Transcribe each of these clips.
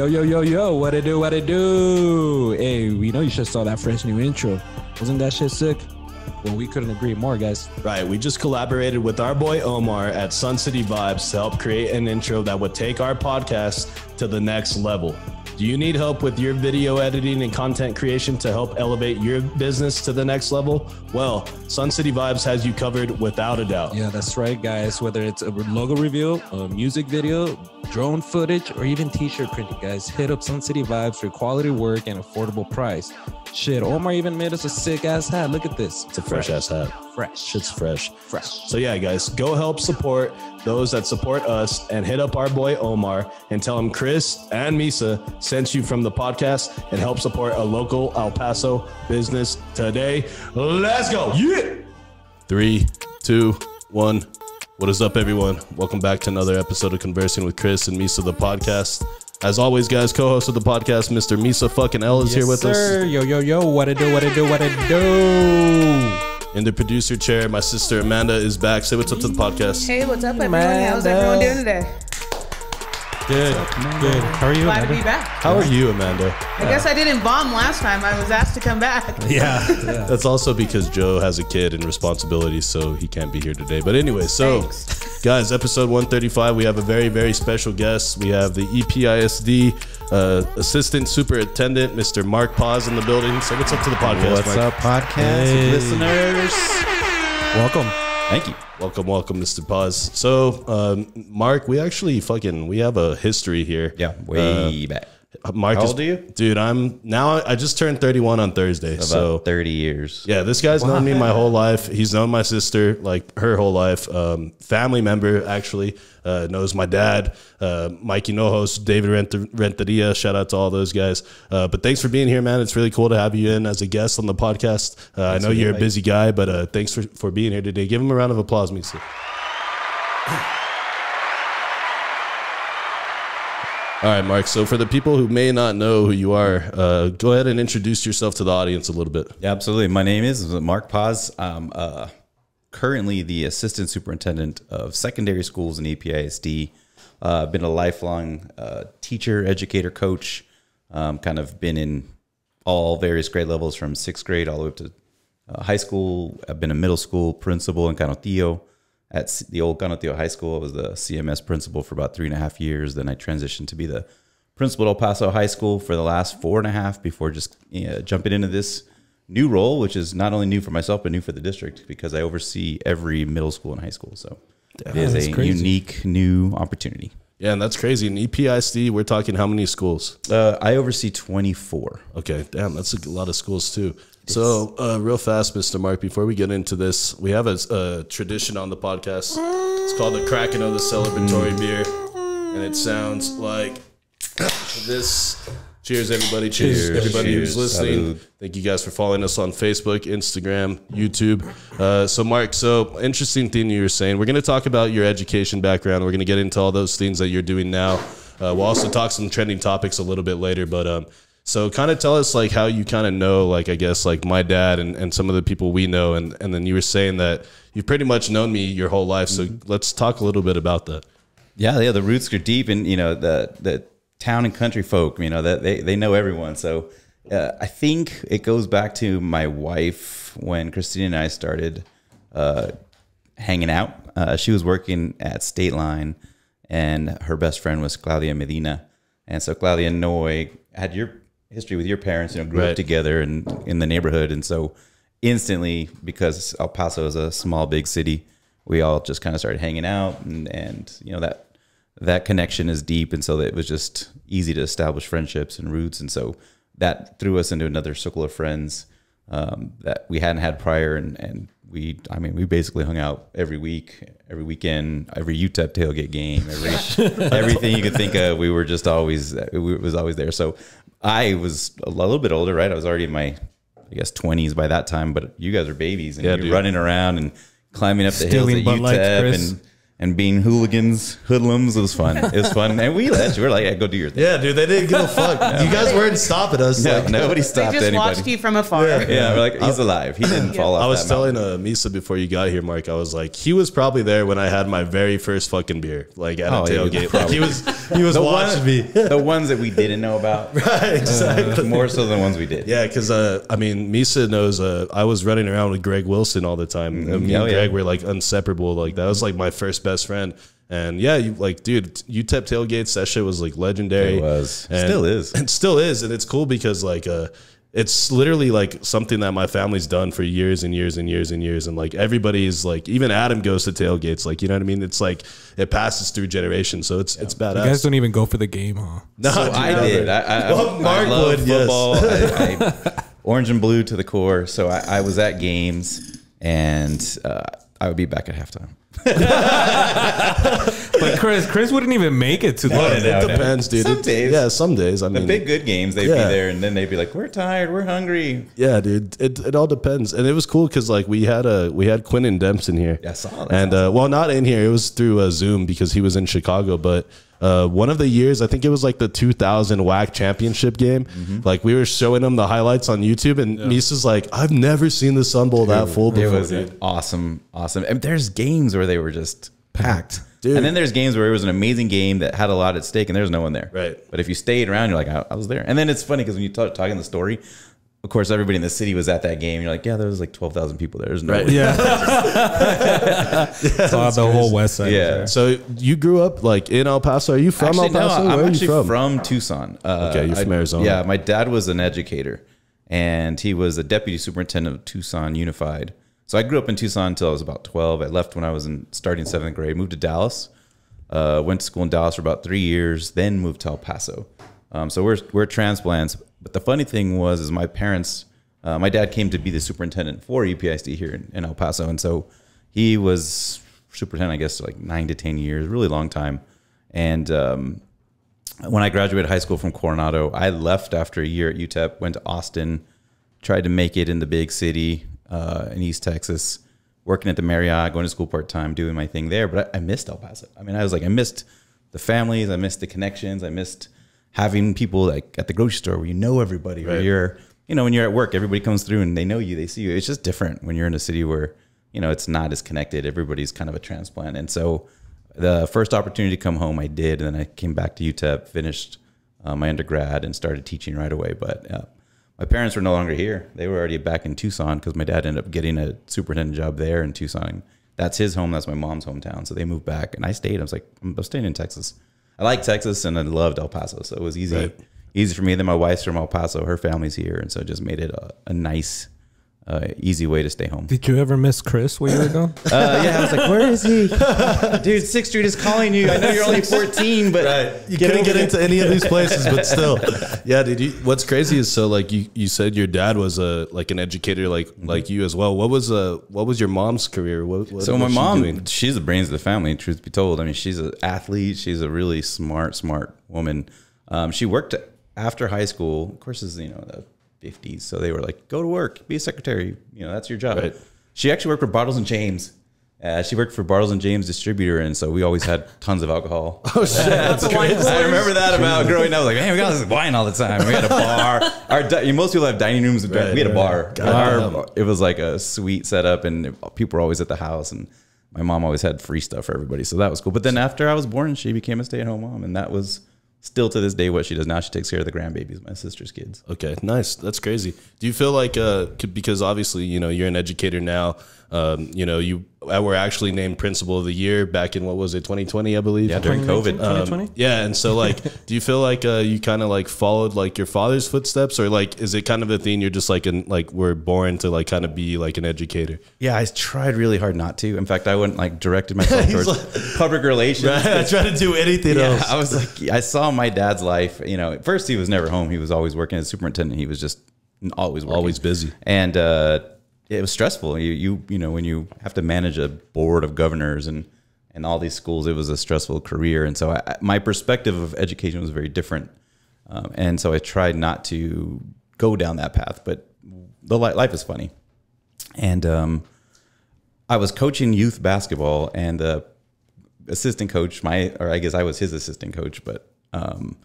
Yo, yo, yo, yo, what it do, what it do? Hey, we know you just saw that fresh new intro. Wasn't that shit sick? Well, we couldn't agree more, guys. Right, we just collaborated with our boy Omar at Sun City Vibes to help create an intro that would take our podcast to the next level. Do you need help with your video editing and content creation to help elevate your business to the next level? Well, Sun City Vibes has you covered without a doubt. Yeah, that's right, guys. Whether it's a logo reveal, a music video, drone footage, or even t-shirt printing, guys, hit up Sun City Vibes for quality work and affordable price. Shit, Omar even made us a sick ass hat. Look at this. It's a fresh ass hat. Fresh. Shit's fresh. fresh. So yeah, guys, go help support those that support us and hit up our boy Omar and tell him Chris and Misa sent you from the podcast and help support a local El Paso business today. Let's go. Yeah. Three, two, one. What is up, everyone? Welcome back to another episode of Conversing with Chris and Misa, the podcast. As always, guys, co-host of the podcast, Mr. Misa fucking L is here with sir. us. Yo, yo, yo, what it do, what it do, what it do? In the producer chair, my sister Amanda is back. Say what's up to the podcast. Hey, what's up, everyone? How's everyone doing today? Good, good. How are you, Glad to be back. How are you, Amanda? I guess I didn't bomb last time. I was asked to come back. Yeah. That's also because Joe has a kid and responsibilities, so he can't be here today. But anyway, so Thanks. guys, episode 135, we have a very, very special guest. We have the E EPISD uh, Assistant Superintendent, Mr. Mark Paz, in the building. So what's up to the podcast, What's Mark? up, podcast Hey. listeners? Welcome. Thank you. Welcome, welcome, Mr. Paz. So, um, Mark, we actually fucking we have a history here. Yeah, way back. Mark How is- old are you? dude? I'm now. I just turned 31 on Thursday. About so 30 years. Yeah, this guy's known me my whole life. He's known my sister like her whole life. Um, family member actually uh, knows my dad, uh, Mikey Nojos, David Rent- Renteria. Shout out to all those guys. Uh, but thanks for being here, man. It's really cool to have you in as a guest on the podcast. Uh, I know you're a busy guy, but uh, thanks for, for being here today. Give him a round of applause, Misa. All right, Mark. So for the people who may not know who you are, uh, go ahead and introduce yourself to the audience a little bit. Yeah, absolutely. My name is Mark Paz. I'm uh, currently the assistant superintendent of secondary schools in EPISD. Uh, I've been a lifelong uh, teacher, educator, coach. Um, kind of been in all various grade levels from sixth grade all the way up to uh, high school. I've been a middle school principal in Canutillo. At the old Canutillo High School, I was the CMS principal for about three and a half years. Then I transitioned to be the principal at El Paso High School for the last four and a half before just uh, jumping into this new role, which is not only new for myself but new for the district because I oversee every middle school and high school. So it is a crazy. unique new opportunity. Yeah, and that's crazy. In EPISD, we're talking how many schools? Uh, I oversee 24. Okay, damn, that's a lot of schools too. So, uh, real fast, Mr. Mark, before we get into this, we have a, a tradition on the podcast. It's called the Kraken of the Celebratory Beer, and it sounds like this. Cheers, everybody! Cheers, Cheers. everybody who's listening. Salud. Thank you guys for following us on Facebook, Instagram, YouTube. Uh, so, Mark, so interesting thing you were saying. We're going to talk about your education background. We're going to get into all those things that you're doing now. Uh, we'll also talk some trending topics a little bit later. But um, so, kind of tell us like how you kind of know, like I guess, like my dad and, and some of the people we know, and and then you were saying that you've pretty much known me your whole life. So, let's talk a little bit about that. Yeah, yeah, the roots are deep, and you know the the town and country folk, you know that they they know everyone. So uh, I think it goes back to my wife when Christina and I started uh, hanging out. Uh, she was working at State Line, and her best friend was Claudia Medina, and so Claudia and Noy had your history with your parents, you know, grew Right. up together and in the neighborhood, and so instantly because El Paso is a small big city, we all just kind of started hanging out, and and you know that that connection is deep, and so that it was just easy to establish friendships and roots, and so that threw us into another circle of friends um, that we hadn't had prior, and and we, I mean, we basically hung out every week, every weekend, every UTEP tailgate game, every everything you could think of. We were just always, it was always there. So I was a little bit older, right? I was already in my, I guess, twenties by that time. But you guys are babies, and Yeah, you're dude. running around and climbing up the Stealing hills at Lights, UTEP, Chris. and and being hooligans, hoodlums. It was fun. It was fun, and we let you. We're like, yeah, go do your thing. Yeah, dude, they didn't give a fuck. You guys weren't stopping us. Yeah, like, nobody They stopped just anybody. watched you from afar. Yeah. Yeah, we're like, he's alive. He didn't fall off. I was that telling mountain. uh, Misa before you got here, Mark. I was like, he was probably there when I had my very first fucking beer, like at Oh, a yeah, tailgate. Like he was, he was the watching one- me. the ones that we didn't know about, right, exactly. more so than ones we did. Yeah, because uh, I mean, Misa knows. Uh, I was running around with Greg Wilson all the time. And me Oh, and yeah. Greg were like inseparable. Like that was like my first best friend. And yeah, you like, dude, UTEP tailgates. That shit was like legendary. It was. And- Still is. It still is, and it's cool because like uh, it's literally like something that my family's done for years and years and years and years, and like everybody's like, even Adam goes to tailgates. Like you know what I mean? It's like it passes through generations, so it's it's badass. You guys don't even go for the game, huh? No, So dude, I never. did. I, I, Well, I Mark love would, yes. football. I, I, orange and blue to the core. So I, I was at games, and uh, I would be back at halftime. But Chris, Chris wouldn't even make it to the. No, It no, no. depends, dude. Some It- days. yeah, some days. I The mean, big good games, they'd Yeah. be there, and then they'd be like, "We're tired, we're hungry." Yeah, dude. It, it all depends, and it was cool because like we had a we had Quinn and Dempson here. Yeah, I saw that. And uh, well, not in here. It was through uh, Zoom because he was in Chicago. But uh, one of the years, I think it was like the 2000 WAC championship game. Mm-hmm. Like we were showing him the highlights on YouTube, and Misa's like, "I've never seen the Sun Bowl that full It was dude. awesome, awesome. And there's games where they were just packed. Dude. And then there's games where it was an amazing game that had a lot at stake and there's no one there. Right. But if you stayed around, you're like, I, I was there. And then it's funny because when you talk talking the story, of course, everybody in the city was at that game. You're like, yeah, there was like 12,000 people there. There's no Right. one. Yeah. Saw the whole west side. Yeah. So you grew up like in El Paso? Are you from Actually, El Paso? no, Where I'm are actually you from? from? Tucson. Uh, Okay, you're from I- Arizona. Yeah, my dad was an educator, and he was a deputy superintendent of Tucson Unified. So I grew up in Tucson until I was about 12. I left when I was in starting seventh grade. Moved to Dallas. Uh, went to school in Dallas for about three years. Then moved to El Paso. Um, so we're we're transplants. But the funny thing was, is my parents. Uh, my dad came to be the superintendent for E UPISD here in, in El Paso, and so he was superintendent, I guess, like nine to ten years, really long time. And um, when I graduated high school from Coronado, I left after a year at UTEP, went to Austin, tried to make it in the big city uh, in East Texas, working at the Marriott, going to school part time, doing my thing there. But I, I missed El Paso. I mean, I was like, I missed the families, I missed the connections, I missed having people like at the grocery store where you know everybody, Right. you're, you know, when you're at work, everybody comes through and they know you, they see you. It's just different when you're in a city where you know it's not as connected. Everybody's kind of a transplant, and so the first opportunity to come home, I did, and then I came back to UTEP, finished uh, my undergrad, and started teaching right away. But uh, my parents were no longer here; they were already back in Tucson because my dad ended up getting a superintendent job there in Tucson. That's his home. That's my mom's hometown. So they moved back, and I stayed. I was like, I'm staying in Texas. I like Texas, and I loved El Paso, so it was easy, Right. easy for me. Then my wife's from El Paso; her family's here, and so it just made it a, a nice, uh, easy way to stay home. Did you ever miss Chris while you were gone? Uh, yeah, I was like, where is he? Dude, Sixth Street is calling you. I know you're only 14, but You get couldn't get there. into any of these places, but still, yeah, dude. You, what's crazy is so like you, you said your dad was a like an educator like like you as well. What was uh what was your mom's career? What, what So my mom, doing? she's the brains of the family. Truth be told, I mean, she's an athlete. She's a really smart, smart woman. Um, she worked after high school. Of course, is you know the fifties, so they were like, go to work, be a secretary. You know, that's your job. Right. She actually worked for Bartles and Jaymes. Uh, she worked for Bartles and Jaymes distributor, and so we always had tons of alcohol. Oh shit, that's. I remember that about growing up. Like, man, we got this wine all the time. We had a bar. Our di- most people have dining rooms. Right, we had a bar. Our- it was like a sweet setup, and people were always at the house. And my mom always had free stuff for everybody, so that was cool. But then after I was born, she became a stay-at-home mom, and that was still to this day what she does now. She takes care of the grandbabies, my sister's kids. Okay, nice. That's crazy. Do you feel like uh because obviously you know you're an educator now, um, you know you uh, were actually named principal of the year back in what was it 2020 I believe. Yeah, during COVID. 2020? Yeah, and so like, do you feel like uh, you kind of like followed like your father's footsteps, or like is it kind of a thing you're just like an like we're born to like kind of be like an educator? Yeah, I tried really hard not to. In fact, I went like directed myself towards public relations. I try to do anything Yeah, else. I was like, I saw my dad's life. You know, at first he was never home. He was always working as superintendent. He was just always working. Always busy. and uh, it was stressful. You you you know when you have to manage a board of governors and and all these schools, it was a stressful career. And so I, my perspective of education was very different. Um, and so I tried not to go down that path. But the li- life is funny, and um, I was coaching youth basketball, and the assistant coach, my or I guess I was his assistant coach, but um,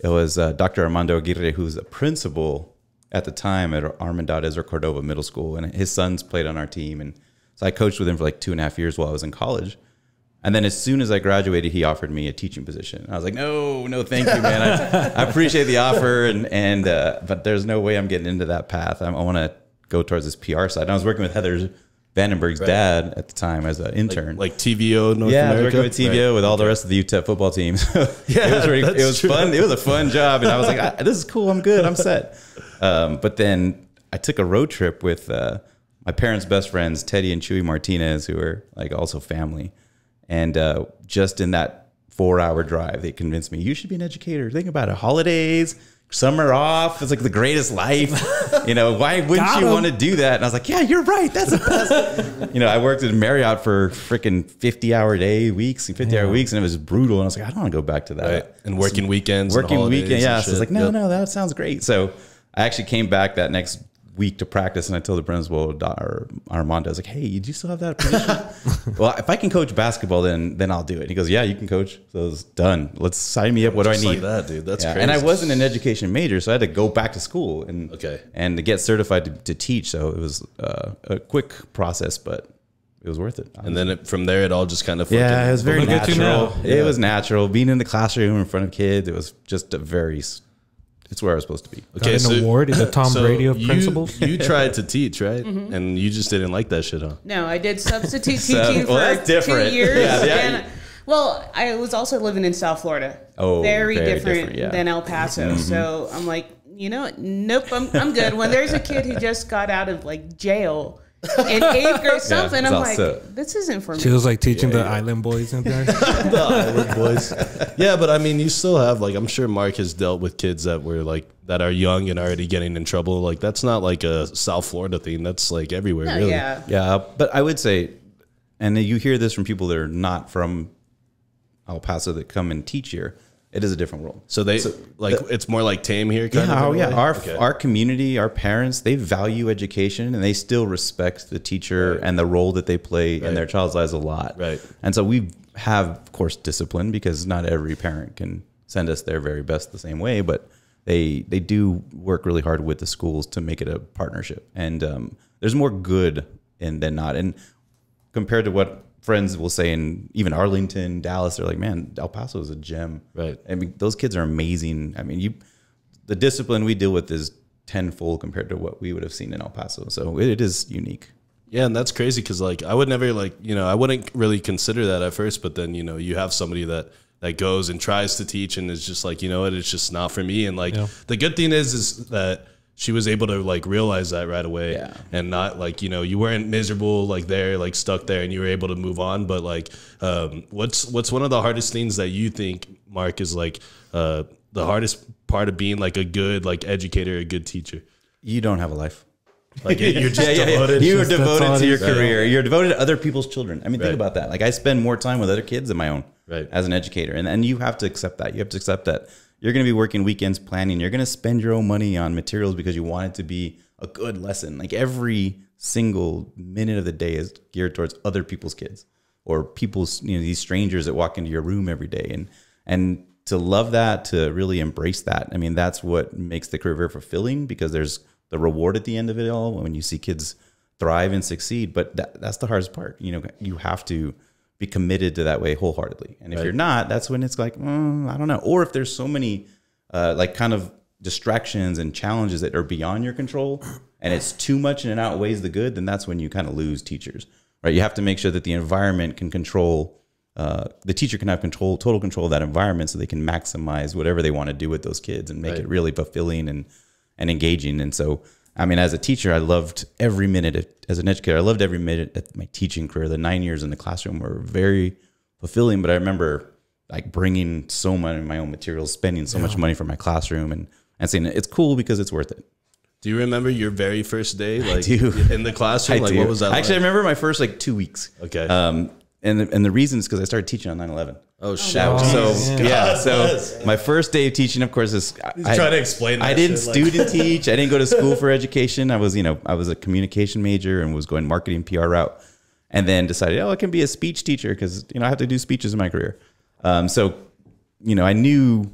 it was uh, Dr. Armando Aguirre, who's a principal at the time at Armendariz or Cordova Middle School, and his sons played on our team, and so I coached with him for like two and a half years while I was in college. And then as soon as I graduated, he offered me a teaching position. I was like, no, no, thank you, man. I, I appreciate the offer, and and uh, but there's no way I'm getting into that path. I, I want to go towards this PR side. And I was working with Heather Vandenberg's dad at the time as an intern. Like TVO North yeah, America. working with TVO Right. with all the rest of the UTEP football teams. Yeah, it was really, it was fun. It was a fun job, and I was like, "Ah, "This is cool. I'm good. I'm set." Um, but then I took a road trip with uh, my parents' best friends, Teddy and Chewy Martinez, who are like also family. And uh, just in that four-hour drive, they convinced me you should be an educator. Think about it: holidays, summer off. It's like the greatest life. you know, why wouldn't you want to do that? And I was like, "Yeah, you're right. That's the best." you know, I worked at Marriott for freaking 50 hour day weeks, 50 hour weeks, and it was brutal. And I was like, I don't want to go back to that. Right. And working weekends. Working holidays weekend. and Yeah. So it's shit. like, no, Yep. no, that sounds great. So I actually came back that next week to practice and I told the principal, or Armando, I was like, hey, do you still have that position? well, if I can coach basketball, then then I'll do it. He goes, yeah, you can coach. So it's done. Let's sign me up. What do I need? like that, dude. That's Yeah, crazy. And I wasn't an education major, so I had to go back to school and Okay. and to get certified to, to teach. So it was uh, a quick process, but it was worth it. And then it, from there, it all just kind of yeah, it was very Look at you natural. now. It was natural. Being in the classroom in front of kids, it was just a very. S- It's where I was supposed to be. Okay, Got an award. He's a Tom Brady of you, principals. You tried to teach, right? And you just didn't like that shit, huh? No, I did substitute So- teaching well, for that's different. two years. Yeah, yeah. And, well, I was also living in South Florida. Oh, very, very different, different, yeah. Mm-hmm. than El Paso. So I'm like, you know? Nope, I'm, I'm good. When there's a kid who just got out of like jail in eighth grade something, it's I'm like, set. this isn't for me. She was like teaching the island boys in there. the island boys. Yeah, but I mean, you still have like I'm sure Mark has dealt with kids that were like that are young and already getting in trouble. Like that's not like a South Florida thing. That's like everywhere, No, really. yeah. Yeah, but I would say, and you hear this from people that are not from El Paso that come and teach here. It is a different world. So they like it's more like tame here. Kind Yeah, of, oh yeah. way? Our Okay. our community, our parents, they value education and they still respect the teacher and the role that they play in their child's lives a lot. Right. And so we have, of course, discipline because not every parent can send us their very best the same way, but they they do work really hard with the schools to make it a partnership. And um, there's more good in than not. And compared to what friends will say in even Arlington, Dallas, they're like, man, El Paso is a gem. Right. I mean, those kids are amazing. I mean, you, the discipline we deal with is tenfold compared to what we would have seen in El Paso. So it, it is unique. Yeah, and that's crazy because like I would never like you know I wouldn't really consider that at first, but then you know you have somebody that that goes and tries to teach and is just like you know what it's just not for me. And like Yeah. the good thing is is that she was able to like realize that right away Yeah. and not like you know you weren't miserable like there like stuck there and you were able to move on. But like um, what's what's one of the hardest things that you think Mark is like uh, the hardest part of being like a good like educator, a good teacher. You don't have a life. Like you're just Yeah, yeah, yeah. devoted. You are Just- devoted to your is. career. You're devoted to other people's children. I mean, Right. think about that. Like I spend more time with other kids than my own. Right. As an educator, and and you have to accept that. You have to accept that you're going to be working weekends planning. You're going to spend your own money on materials because you want it to be a good lesson. Like every single minute of the day is geared towards other people's kids or people's you know these strangers that walk into your room every day and and to love that to really embrace that i mean that's what makes the career fulfilling because there's the reward at the end of it all when you see kids thrive and succeed but that, that's the hardest part you know you have to be committed to that way wholeheartedly and if Right. you're not that's when it's like mm, i don't know or if there's so many uh, like kind of distractions and challenges that are beyond your control and it's too much and it outweighs the good then that's when you kind of lose teachers right you have to make sure that the environment can control uh, the teacher can have control total control of that environment so they can maximize whatever they want to do with those kids and make Right. it really fulfilling and and engaging and so i mean as a teacher i loved every minute of, as an educator i loved every minute of my teaching career the nine years in the classroom were very fulfilling but i remember like bringing so much of my own materials spending so much money for my classroom and and saying it's cool because it's worth it Do you remember your very first day, like in the classroom? I like, do. what was that? Actually, I remember my first like two weeks. Okay. Um, and the, and the reason is because I started teaching on 9/11. oh shit! That so Jesus. yeah. God So my first day of teaching, of course, is I, trying to explain that I didn't shit, like- student teach. I didn't go to school for education. I was you know I was a communication major and was going marketing PR route. and then decided, oh, I can be a speech teacher because you know I have to do speeches in my career. Um, so, you know, I knew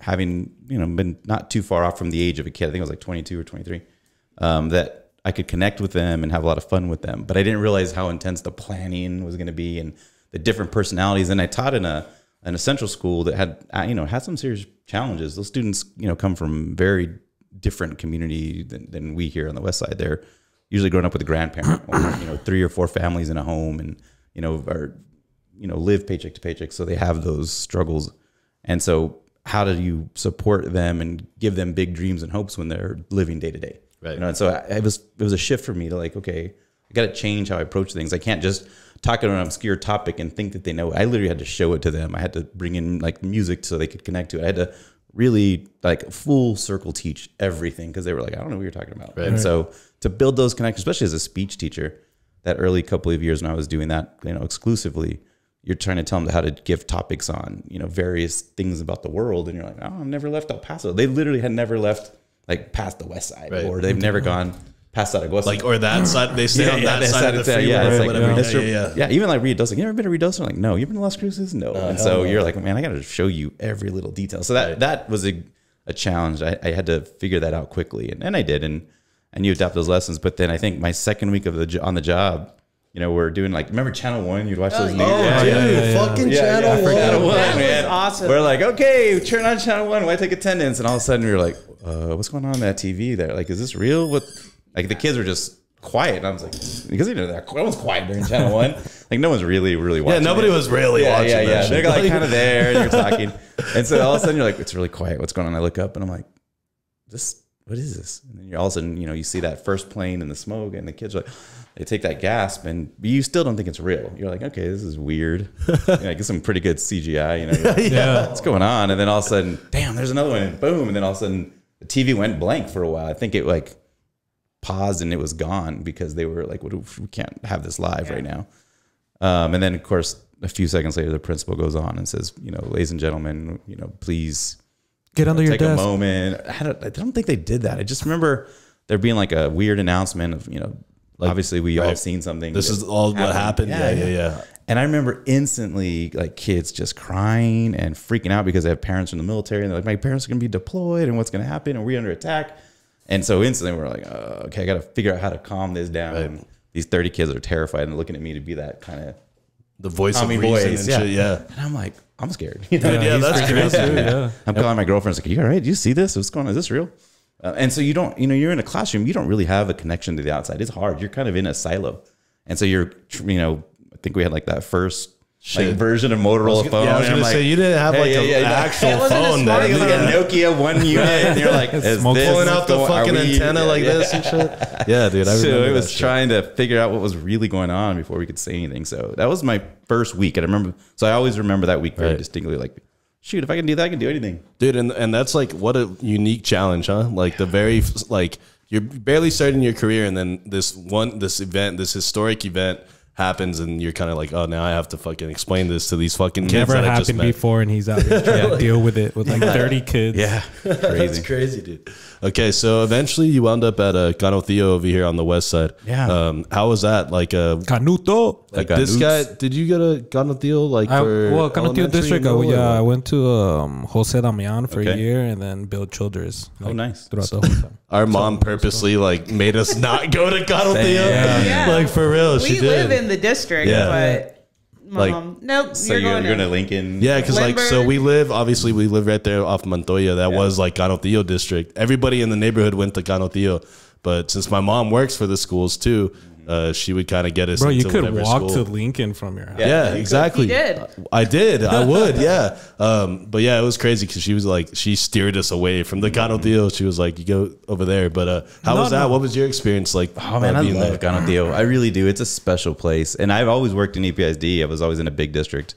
having you know been not too far off from the age of a kid. I think I was like 22 or 23. Um, that I could connect with them and have a lot of fun with them. But I didn't realize how intense the planning was going to be and the different personalities. And I taught in a an essential school that had uh, you know had some serious challenges. Those students you know come from very different community than, than we here on the west side. They're usually growing up with a grandparent or you know three or four families in a home and you know are you know live paycheck to paycheck so they have those struggles and so how do you support them and give them big dreams and hopes when they're living day to day Right. you know and so I- it was it was a shift for me to like okay i got to change how i approach things i can't just talk about an obscure topic and think that they know it. i literally had to show it to them i had to bring in like music so they could connect to it i had to really like full circle teach everything because they were like i don't know what you're talking about and so to build those connections especially as a speech teacher that early couple of years when I was doing that, you know, exclusively, you're trying to tell them how to give topics on, you know, various things about the world, and you're like, oh, I've never left El Paso. They literally had never left like past the West Side, Right. or they've never mm-hmm. gone past Zaragoza. Like or that side, they stay on that that side of the freeway. Yeah, it's like whatever. Yeah, yeah, yeah. even like Rio Dos. You ever been to I'm like, no. You've been to Las Cruces? No. Uh, and so no. you're like, man, I got to show you every little detail. So that that was a, a challenge. I, I had to figure that out quickly, and, and I did, and and you adapt those lessons. But then I think my second week of the on the job, you know, we're doing like remember Channel One? You'd watch those. yeah. news- Oh, dude, yeah, yeah. fucking yeah, channel yeah, I one. That was man. awesome. We're like, okay, turn on channel one. Why take attendance? And all of a sudden, we were like, uh, what's going on on that TV there? Like, is this real? What? Like, the kids were just quiet. And I was like, because you know, that no one's quiet during channel one. Like, no one's really, really watching. Yeah, nobody it. was really Yeah, watching yeah, that yeah. They're like kind of there, and you're talking, and so all of a sudden you're like, it's really quiet. What's going on? I look up, and I'm like, this. What is this? And then you're all of a sudden, you know, you see that first plane and the smoke, and the kids are like, they take that gasp, and you still don't think it's real. You're like, okay, this is weird. I get some pretty good CGI, you know. Like, Yeah. what's going on? And then all of a sudden, damn, there's another one, and boom, and then all of a sudden the TV went blank for a while. I think it like paused and it was gone because they were like, what if we can't have this live right now. Um, and then of course a few seconds later, the principal goes on and says, you know, ladies and gentlemen, you know, please Get under your take a moment. I don't, I don't think they did that. I just remember there being like a weird announcement of, you know, obviously we all right. seen something. This is all what happened. Yeah, yeah, yeah. and I remember instantly like kids just crying and freaking out because they have parents in the military and they're like, my parents are going to be deployed and what's going to happen? And we're under attack. And so instantly we're like, uh, okay, I got to figure out how to calm this down. Right. These 30 kids are terrified and looking at me to be that kind of The voice Tommy of reason voice. and Yeah. shit. Yeah. And I'm like, I'm scared. You know? Dude, yeah, that's freaking crazy. too, yeah. I'm calling my girlfriend. It's like, you all right? Do you see this? What's going on? Is this real? Uh, and so you don't, you know, you're in a classroom. You don't really have a connection to the outside. It's hard. You're kind of in a silo. And so you're, you know, I think we had like that first like, version of Motorola phone. Yeah, I was and I'm gonna say you didn't have hey, like yeah, an yeah, yeah. actual It wasn't a phone. smart I think Then. it was like a Nokia one unit, and you're like, is Smoke this Pulling out the going- fucking we- antenna yeah, like yeah. this and shit. Yeah, dude. I so remember it that was shit. trying to figure out what was really going on before we could say anything. So that was my first week. And I remember, so I always remember that week very Right. distinctly. Like, shoot, if I can do that, I can do anything. dude and and that's like what a unique challenge huh like the very like you're barely starting your career and then this one this event this historic event happens and you're kind of like oh now i have to fucking explain this to these fucking kids Never that I just happened met. before, and he's out here trying to deal with it with like 30 kids. Yeah, that's crazy. crazy dude okay so eventually you wound up at uh, Canutillo over here on the west side Yeah. um how was that like uh Canuto. like Like this guy did you go to Canutillo like I, for well, Canutillo elementary district. and Oh, all, or yeah, I went to um, Jose Damian for a year, and then Bill Childress. Oh, nice. Throughout the whole time. Our mom purposely like made us not go to Canutillo Yeah. like for real we she live in the district, Yeah. but Like- mom, nope. So you're, you're, gonna going to Lincoln? Yeah, because like so Lindbergh. we live obviously we live right there off Montoya. That was like Canutillo district. Everybody in the neighborhood went to Canutillo, but since my mom works for the schools too, uh, she would kind of get us. Bro, you could walk school. to Lincoln from your house. Yeah, exactly. He did. I did. I would. Yeah. Um, but yeah, it was crazy because she was like she steered us away from the Canutillo. She was like, "You go over there." But uh, how No, was that? no. What was your experience like? Oh man, uh, I being love there? Canutillo. I really do. It's a special place, and I've always worked in E EPSD. I was always in a big district,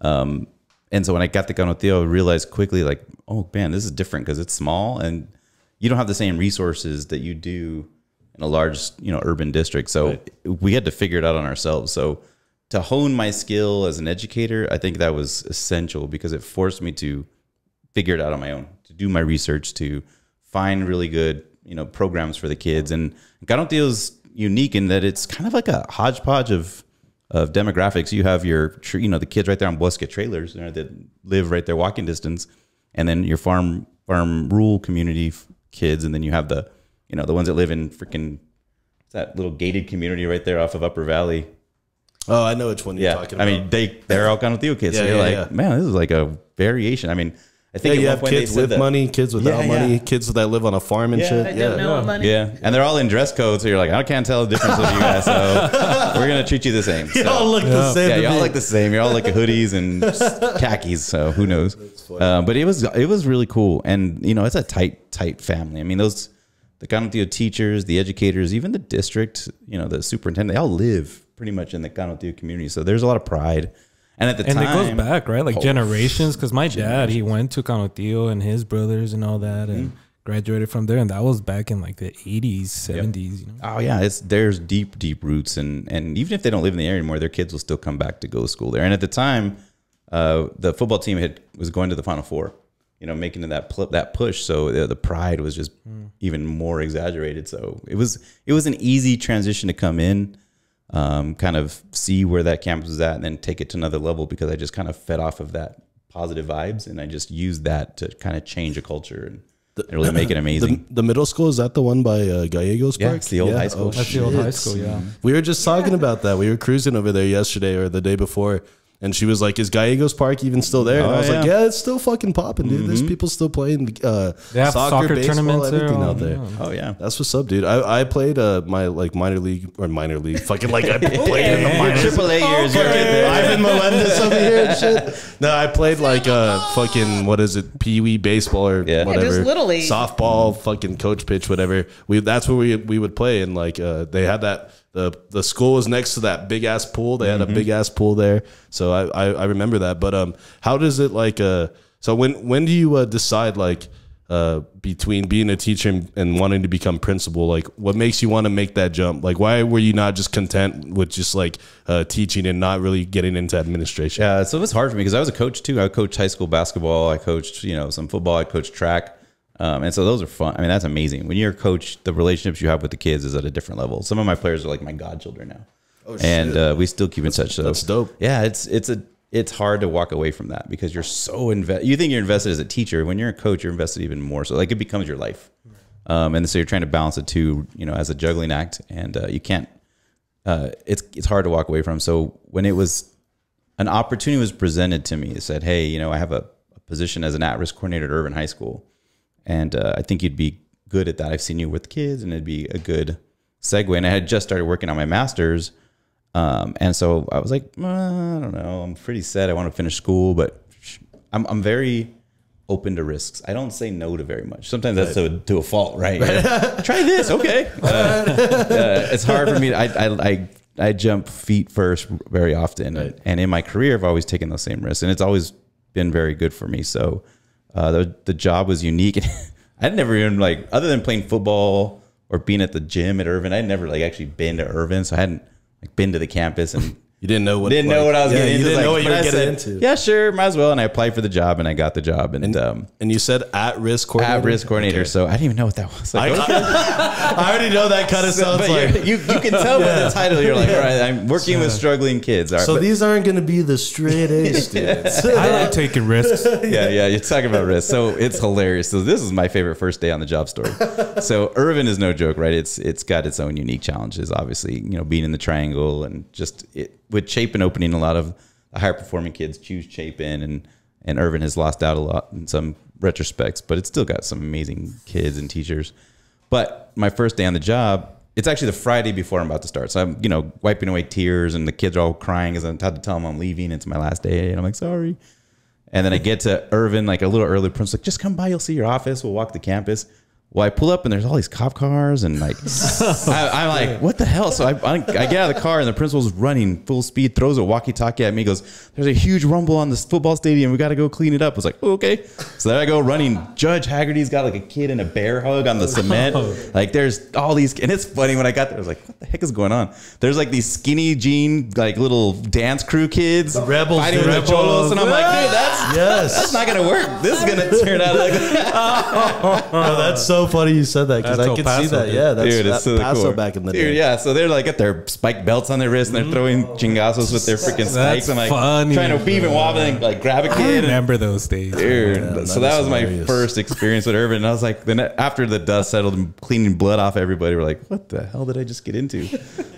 um, and so when I got to Canutillo, I realized quickly, like, oh man, this is different because it's small, and you don't have the same resources that you do in a large, you know, urban district. So we had to figure it out on ourselves. So to hone my skill as an educator, I think that was essential because it forced me to figure it out on my own, to do my research, to find really good, you know, programs for the kids. And Canutillo is unique in that it's kind of like a hodgepodge of of demographics. You have your you know the kids right there on Bosque trailers you know, that live right there walking distance, and then your farm farm rural community kids, and then you have the you know the ones that live in freaking that little gated community right there off of Upper Valley. Oh, I know which one you're Yeah, talking I mean they they're all Canutillo kids. so Yeah, you're yeah, like, yeah. man, this is like a variation. I mean, I think at you have kids with that- money, kids without Yeah, money, yeah. kids that live on a farm and Yeah. shit. I yeah. don't know money. Yeah, and they're all in dress code, so you're like, I can't tell the difference of you guys. So we're gonna treat you the same. So. Y'all look the same. yeah, y'all me. like the same. You're all like hoodies and khakis, so who knows? Uh, but it was it was really cool, and you know, it's a tight tight family. I mean, those the Canutillo teachers, the educators, even the district, you know, the superintendent, they all live pretty much in the Canutillo community. So there's a lot of pride. And at the time And time, it goes back, right? Like Oh, generations. Because my dad, he went to Canutillo and his brothers and all that, and Mm-hmm. graduated from there. And that was back in like the 80s, 70s. You know, Oh yeah, it's there's deep, deep roots, and and even if they don't live in the area anymore, their kids will still come back to go to school there. And at the time, uh, the football team had was going to the Final Four, you know, making that pl- that push. So the, the pride was just even more exaggerated. So it was it was an easy transition to come in, um, kind of see where that campus was at, and then take it to another level because I just kind of fed off of that positive vibes, and I just used that to kind of change a culture and, and really make it amazing. The, the middle school is that the one by uh, Gallegos Yeah, Park? it's the old high school. that's the old high school, yeah. We were just talking about that. We were cruising over there yesterday or the day before, and she was like, "Is Gallegos Park even still there?" And Oh, I was like, yeah. "Yeah, it's still fucking popping, dude. There's people still playing uh, They have soccer baseball, tournaments everything out there." yeah. oh yeah. That's what's up, dude. I, I played uh, my like minor league or minor league, fucking like I played in the minor Triple A years, you're Fucking right there. Ivan Melendez over here and shit. No, I played like uh fucking what is it, pee wee baseball or Yeah. Yeah, whatever, just Little League. softball, fucking coach pitch, whatever. We that's where we we would play and like uh they had that the the school was next to that big ass pool. They had a big ass pool there, so I, I I remember that. But um, how does it like uh? So when when do you uh, decide like? Uh, between being a teacher and, and wanting to become principal, like what makes you want to make that jump? Like, why were you not just content with just like uh, teaching and not really getting into administration? Yeah, so it was hard for me because I was a coach too. I coached high school basketball. I coached, you know, some football. I coached track, um, and so those are fun. I mean, that's amazing. When you're a coach, the relationships you have with the kids is at a different level. Some of my players are like my godchildren now, and uh, we still keep in touch. So that's dope. Yeah, it's it's a it's hard to walk away from that because you're so invested. You think you're invested as a teacher. When you're a coach, you're invested even more. So like it becomes your life, um, and so you're trying to balance it too, you know, as a juggling act, and uh, you can't. Uh, it's it's hard to walk away from. So when it was an opportunity was presented to me. It said, "Hey, you know, I have a, a position as an at-risk coordinator at Irvin High School, and uh, I think you'd be good at that. I've seen you with kids, and it'd be a good segue." And I had just started working on my master's, um, and so I was like, uh, "I don't know. I'm pretty set. I want to finish school, but I'm I'm very." Open to risks. I don't say no to very much. Sometimes that's to, to a fault, right? Try this, okay. Uh, uh, it's hard for me. To, I, I I I jump feet first very often, and in my career, I've always taken those same risks, and it's always been very good for me. So uh, the the job was unique. And I'd never even like other than playing football or being at the gym at Irvin. I'd never like actually been to Irvin, so I hadn't like been to the campus and You didn't know what didn't like- know what I was yeah, getting You into. didn't Like, know what you but were getting said, into. Yeah, sure, might as well. And I applied for the job, and I got the job. And, um, And you said at risk coordinator. at risk coordinator. So I didn't even know what that was. I, Like, okay. I already know that kind of sounds like. you're- you you can tell by the title. You're like, all right, I'm working with struggling kids. All right, So but- these aren't going to be the straight A students. I like taking risks. yeah, yeah, you're talking about risk. So it's hilarious. So this is my favorite first day on the job story. So Irvin is no joke, right? It's it's got its own unique challenges. Obviously, you know, being in the triangle and just it with Chapin opening, a lot of the higher performing kids choose Chapin, and and Irvin has lost out a lot in some retrospects, but it's still got some amazing kids and teachers. But my first day on the job, it's actually the Friday before I'm about to start. So I'm, you know, wiping away tears and the kids are all crying as I'm had to tell them I'm leaving. It's my last day. And I'm like, sorry. And then I get to Irvin like a little early. Prince like, just come by. You'll see your office. We'll walk the campus. Well, I pull up and there's all these cop cars and like, I, I'm like, what the hell? So I, I, I get out of the car and the principal's running full speed, throws a walkie-talkie at me, goes, "There's a huge rumble on this football stadium. We got to go clean it up." I was like, oh, okay. So there I go running. Judge Haggerty's got like a kid in a bear hug on the oh. cement. Like there's all these, and it's funny when I got there. I was like, what the heck is going on? There's like these skinny jean like little dance crew kids, the rebels, fighting the with the rebels. cholos, and I'm like, dude, that's yes. that's not gonna work. This is gonna turn out like oh. Oh, that's so so funny you said that because I could El see that. dude. Yeah, that's Dude, that it's so Paso cool. back in the Dude, day. yeah. So they're like got their spike belts on their wrist and they're throwing oh. chingazos with their freaking spikes and like funny, trying to weave and wobble and like grab a I kid. and- remember those days. Dude, Yeah, so that that is was my first experience with Irvin. And I was like, then after the dust settled and cleaning blood off everybody, we're like, what the hell did I just get into?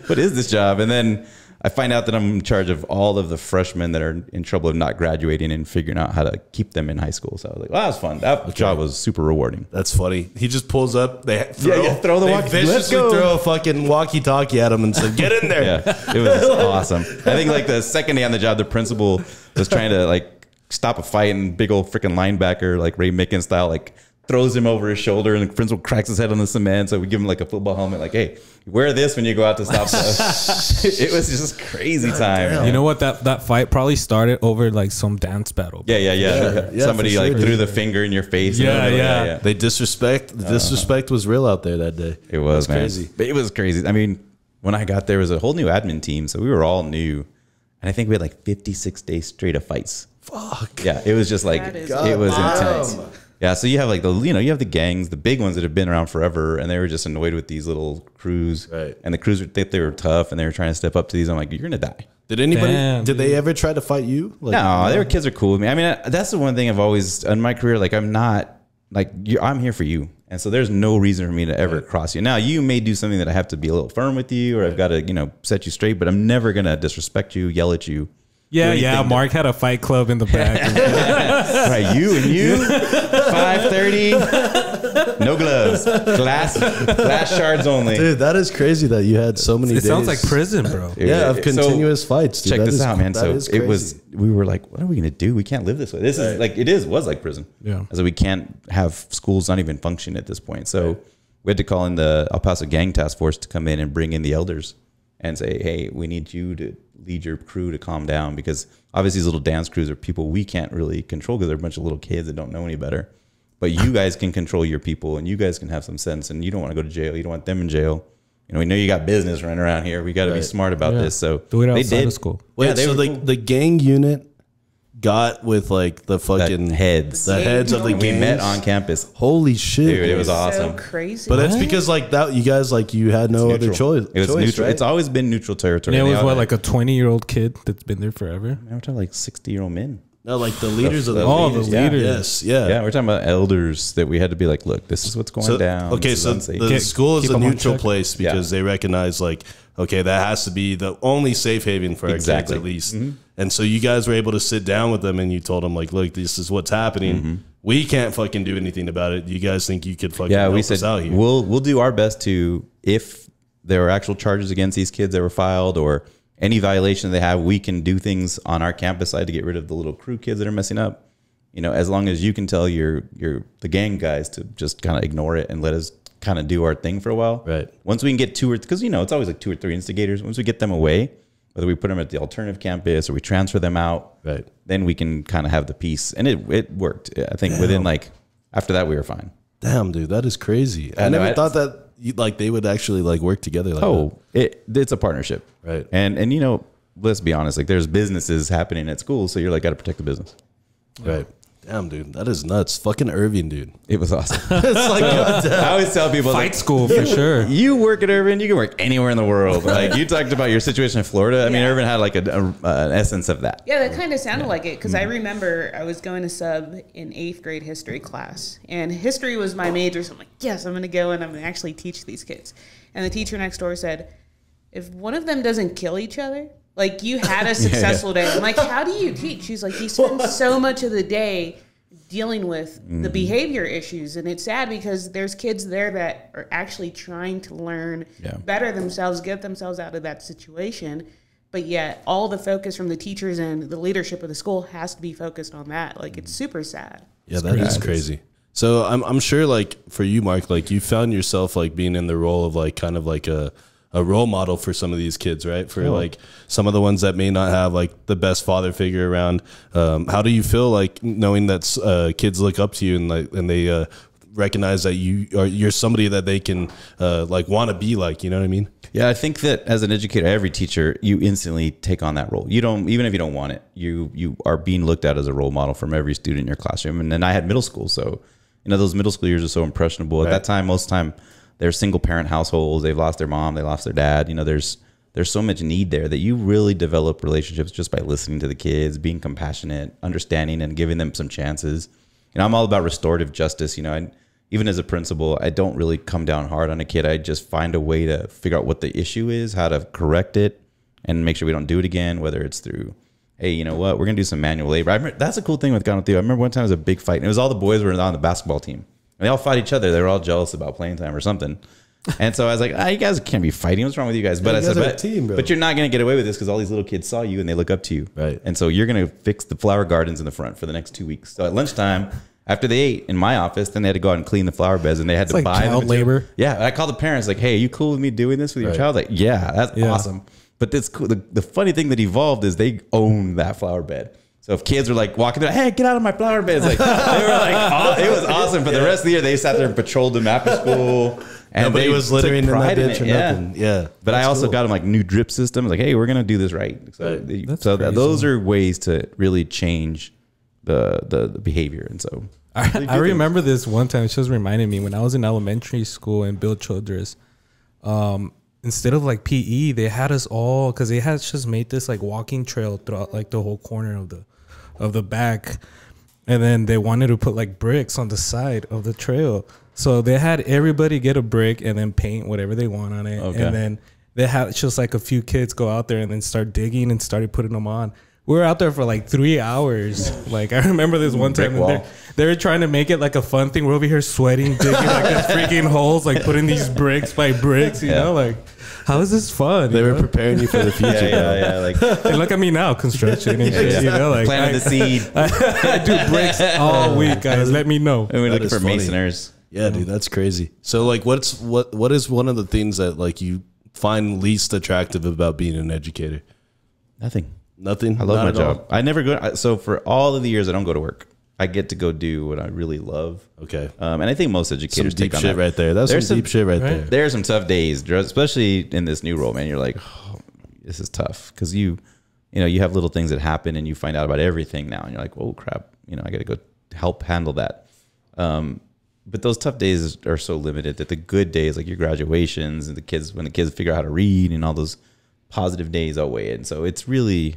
what is this job? And then I find out that I'm in charge of all of the freshmen that are in trouble of not graduating and figuring out how to keep them in high school. So I was like, well, that was fun. That job was super rewarding. That's funny. He just pulls up. They throw, yeah, throw the walkie- viciously go. throw a fucking walkie-talkie at him and said, "Get in there." Yeah, it was awesome. I think like the second day on the job, the principal was trying to like stop a fight, and big old freaking linebacker, like Ray Mickens style, like throws him over his shoulder, and the principal cracks his head on the cement. So we give him like a football helmet, like, "Hey, wear this when you go out to stop." stuff." it was just crazy time. You know what? That that fight probably started over like some dance battle. Yeah, yeah, yeah. Yeah, yeah, Somebody sure, like threw the finger in your face. and Yeah, everything. yeah. They disrespect. The uh-huh. disrespect was real out there that day. It was That's man. crazy. But it was crazy. I mean, when I got there, it was a whole new admin team, so we were all new, and I think we had like 56 days straight of fights. Fuck. Yeah, it was just like it was damn. intense. Yeah, so you have like the you know you have the gangs, the big ones that have been around forever, and they were just annoyed with these little crews, Right. And the crews were they were tough, and they were trying to step up to these. I'm like, you're gonna die. Did anybody? Damn, did they ever try to fight you? Like, No, their kids are cool with me. I mean, that's the one thing I've always in my career. Like, I'm not like you, I'm here for you, and so there's no reason for me to ever cross you. Now, you may do something that I have to be a little firm with you, or I've got to you know set you straight, but I'm never gonna disrespect you, yell at you. Yeah, yeah. anything Mark had a fight club in the back. Right, you and you, five thirty, no gloves, glass glass shards only. Dude, that is crazy that you had so many. it sounds like prison, bro. Yeah, of So- continuous fights. Dude. check That this is- out, man. So it was. crazy. We were like, what are we gonna do? We can't live this way. This is like it is was like prison. Yeah. So we can't have schools not even function at this point. So we had to call in the El Paso Gang Task Force to come in and bring in the elders and say, hey, we need you to lead your crew to calm down because obviously these little dance crews are people we can't really control because they're a bunch of little kids that don't know any better. But you guys can control your people and you guys can have some sense and you don't want to go to jail. You don't want them in jail. You know, we know you got business running around here. We got to be smart about Yeah. this. So Do it they outside did. of school. Wait, Yeah, they so were the cool. the gang unit got with like the fucking heads. the heads of the We. We met on campus. Holy shit, Dude, it was dude. awesome. So crazy. But that's because like that you guys like you had no other choice. It was choice, neutral. right? It's always been neutral territory. And it was what like a twenty year old kid that's been there forever. Man, we're talking like sixty year old men. No, like the leaders of the Oh, the leaders. leaders. Yes, yeah. Yeah, we're talking about elders that we had to be like, look, this is what's going So, down. okay, so unsafe. the Keep- school is a neutral place because they recognize like okay, that has to be the only safe haven for our Exactly. kids at least. Mm-hmm. And so you guys were able to sit down with them and you told them like, look, this is what's happening. Mm-hmm. We can't fucking do anything about it. You guys think you could fucking yeah, help we us said out here? we'll we'll do our best to if there are actual charges against these kids that were filed or any violation they have, we can do things on our campus side to get rid of the little crew kids that are messing up. You know, as long as you can tell your your the gang guys to just kind of ignore it and let us kind of do our thing for a while. Right. Once we can get two or because you know it's always like two or three instigators. Once we get them away, whether we put them at the alternative campus or we transfer them out, Right. Then we can kind of have the peace, and it it worked. I think within like after that we were fine. Damn, dude, that is crazy. I I never I- thought that you, like they would actually like work together like Oh, it it's a partnership, Right. And and you know, let's be honest. Like, there's businesses happening at school, so you're like, got to protect the business. Right. Damn, dude, that is nuts. Fucking Irvin, dude. It was awesome. it's like I always tell people, Fight like, school for sure. you work at Irvin, you can work anywhere in the world. Like you talked about your situation in Florida. I mean, Yeah. Irvin had like a, a- an essence of that. Yeah, that kind of sounded like it because I mm-hmm. remember I was going to sub in eighth grade history class, and history was my major. So I'm like, yes, I'm going to go and I'm going to actually teach these kids. And the teacher next door said, if one of them doesn't kill each other, like you had a successful day. I'm like, how do you teach? She's like, you spend so much of the day dealing with the mm-hmm. behavior issues and it's sad because there's kids there that are actually trying to learn Yeah. better themselves get themselves out of that situation but yet all the focus from the teachers and the leadership of the school has to be focused on that like it's mm-hmm. super sad Yeah, that is crazy. So I'm I'm sure like for you, Mark, like you found yourself like being in the role of like kind of like a a role model for some of these kids, right? For like some of the ones that may not have like the best father figure around. Um, how do you feel like knowing that uh, kids look up to you and like and they uh, recognize that you are you're somebody that they can uh, like want to be like? You know what I mean? Yeah, I think that as an educator, every teacher, you instantly take on that role. You don't, even if you don't want it, you you are being looked at as a role model from every student in your classroom. And then I had middle school, so you know those middle school years are so impressionable. At Right. that time, most time they're single parent households. They've lost their mom, they lost their dad. You know, there's there's so much need there that you really develop relationships just by listening to the kids, being compassionate, understanding, and giving them some chances. You know, I'm all about restorative justice. You know, and even as a principal, I don't really come down hard on a kid. I just find a way to figure out what the issue is, how to correct it, and make sure we don't do it again. Whether it's through, hey, you know what, we're gonna do some manual labor. Remember, that's a cool thing with Canutillo. I remember one time it was a big fight, and it was all the boys were on the basketball team, and they all fought each other. They were all jealous about playing time or something. And so I was like, ah, you guys can't be fighting. What's wrong with you guys? But you I said, guys are but, team, but you're not going to get away with this because all these little kids saw you and they look up to you. Right. And so you're going to fix the flower gardens in the front for the next two weeks. So at lunchtime, after they ate in my office, then they had to go out and clean the flower beds and they had to like buy the child labor. Yeah. And I called the parents like, hey, are you cool with me doing this with your Right. child? Like, yeah, that's Yeah. awesome. But this cool. The, the funny thing that evolved is they own that flower bed. So if kids were like walking there, hey, get out of my flower beds, like they were like, aw- it was awesome. For the rest of the year, they sat there and patrolled them after school, and Nobody they was took littering in that pride bitch it. or Yeah. nothing. Yeah. But I That's also cool. got them like new drip systems. Like, hey, we're gonna do this right. So, Right. they- That's so that, crazy. those are ways to really change the the, the behavior. And so, I, I remember this one time. It just reminded me when I was in elementary school in Bill Childress. Um, instead of like PE, they had us all because they had just made this like walking trail throughout like the whole corner of the of the back, and then they wanted to put like bricks on the side of the trail. So they had everybody get a brick and then paint whatever they want on it, Okay. and then they had just like a few kids go out there and then start digging and started putting them on. We were out there for like three hours. Like I remember this one time, and they're, they were trying to make it like a fun thing. We're over here sweating, digging like the freaking holes, like putting these bricks by bricks. You Yeah. know, like how is this fun? They were know? preparing you for the future. yeah, yeah, yeah, like and look at me now, construction and shit. You know, like planting the seed. I, I do bricks all week, guys. Let me know. And we're looking for funny. masoners. Yeah, dude, that's crazy. So, like, what's what what is one of the things that like you find least attractive about being an educator? Nothing. Nothing. I love Not my at all? job. I never go. I- So for all of the years I don't go to work, I get to go do what I really love. Okay, Um, and I think most some educators deep take on shit that. right there. That's There's some deep shit right, right? there. There are some tough days, especially in this new role, man. You're like, oh, this is tough because you, you know, you have little things that happen and you find out about everything now, and you're like, oh crap, you know, I got to go help handle that. Um, but those tough days are so limited that the good days, like your graduations and the kids, when the kids figure out how to read and all those positive days outweigh it. And so it's really,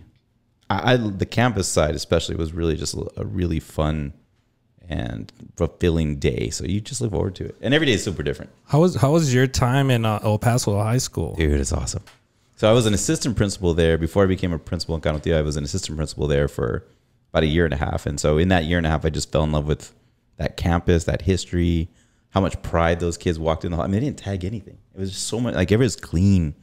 I, I the campus side especially was really just a really fun and fulfilling day. So you just look forward to it, and every day is super different. How was how was your time in uh, El Paso High School? Dude, it's awesome. So I was an assistant principal there before I became a principal in Canutillo. I was an assistant principal there for about a year and a half. And so in that year and a half, I just fell in love with that campus, that history, how much pride those kids walked in the hall. I mean, they didn't tag anything. It was just so much like everything's clean.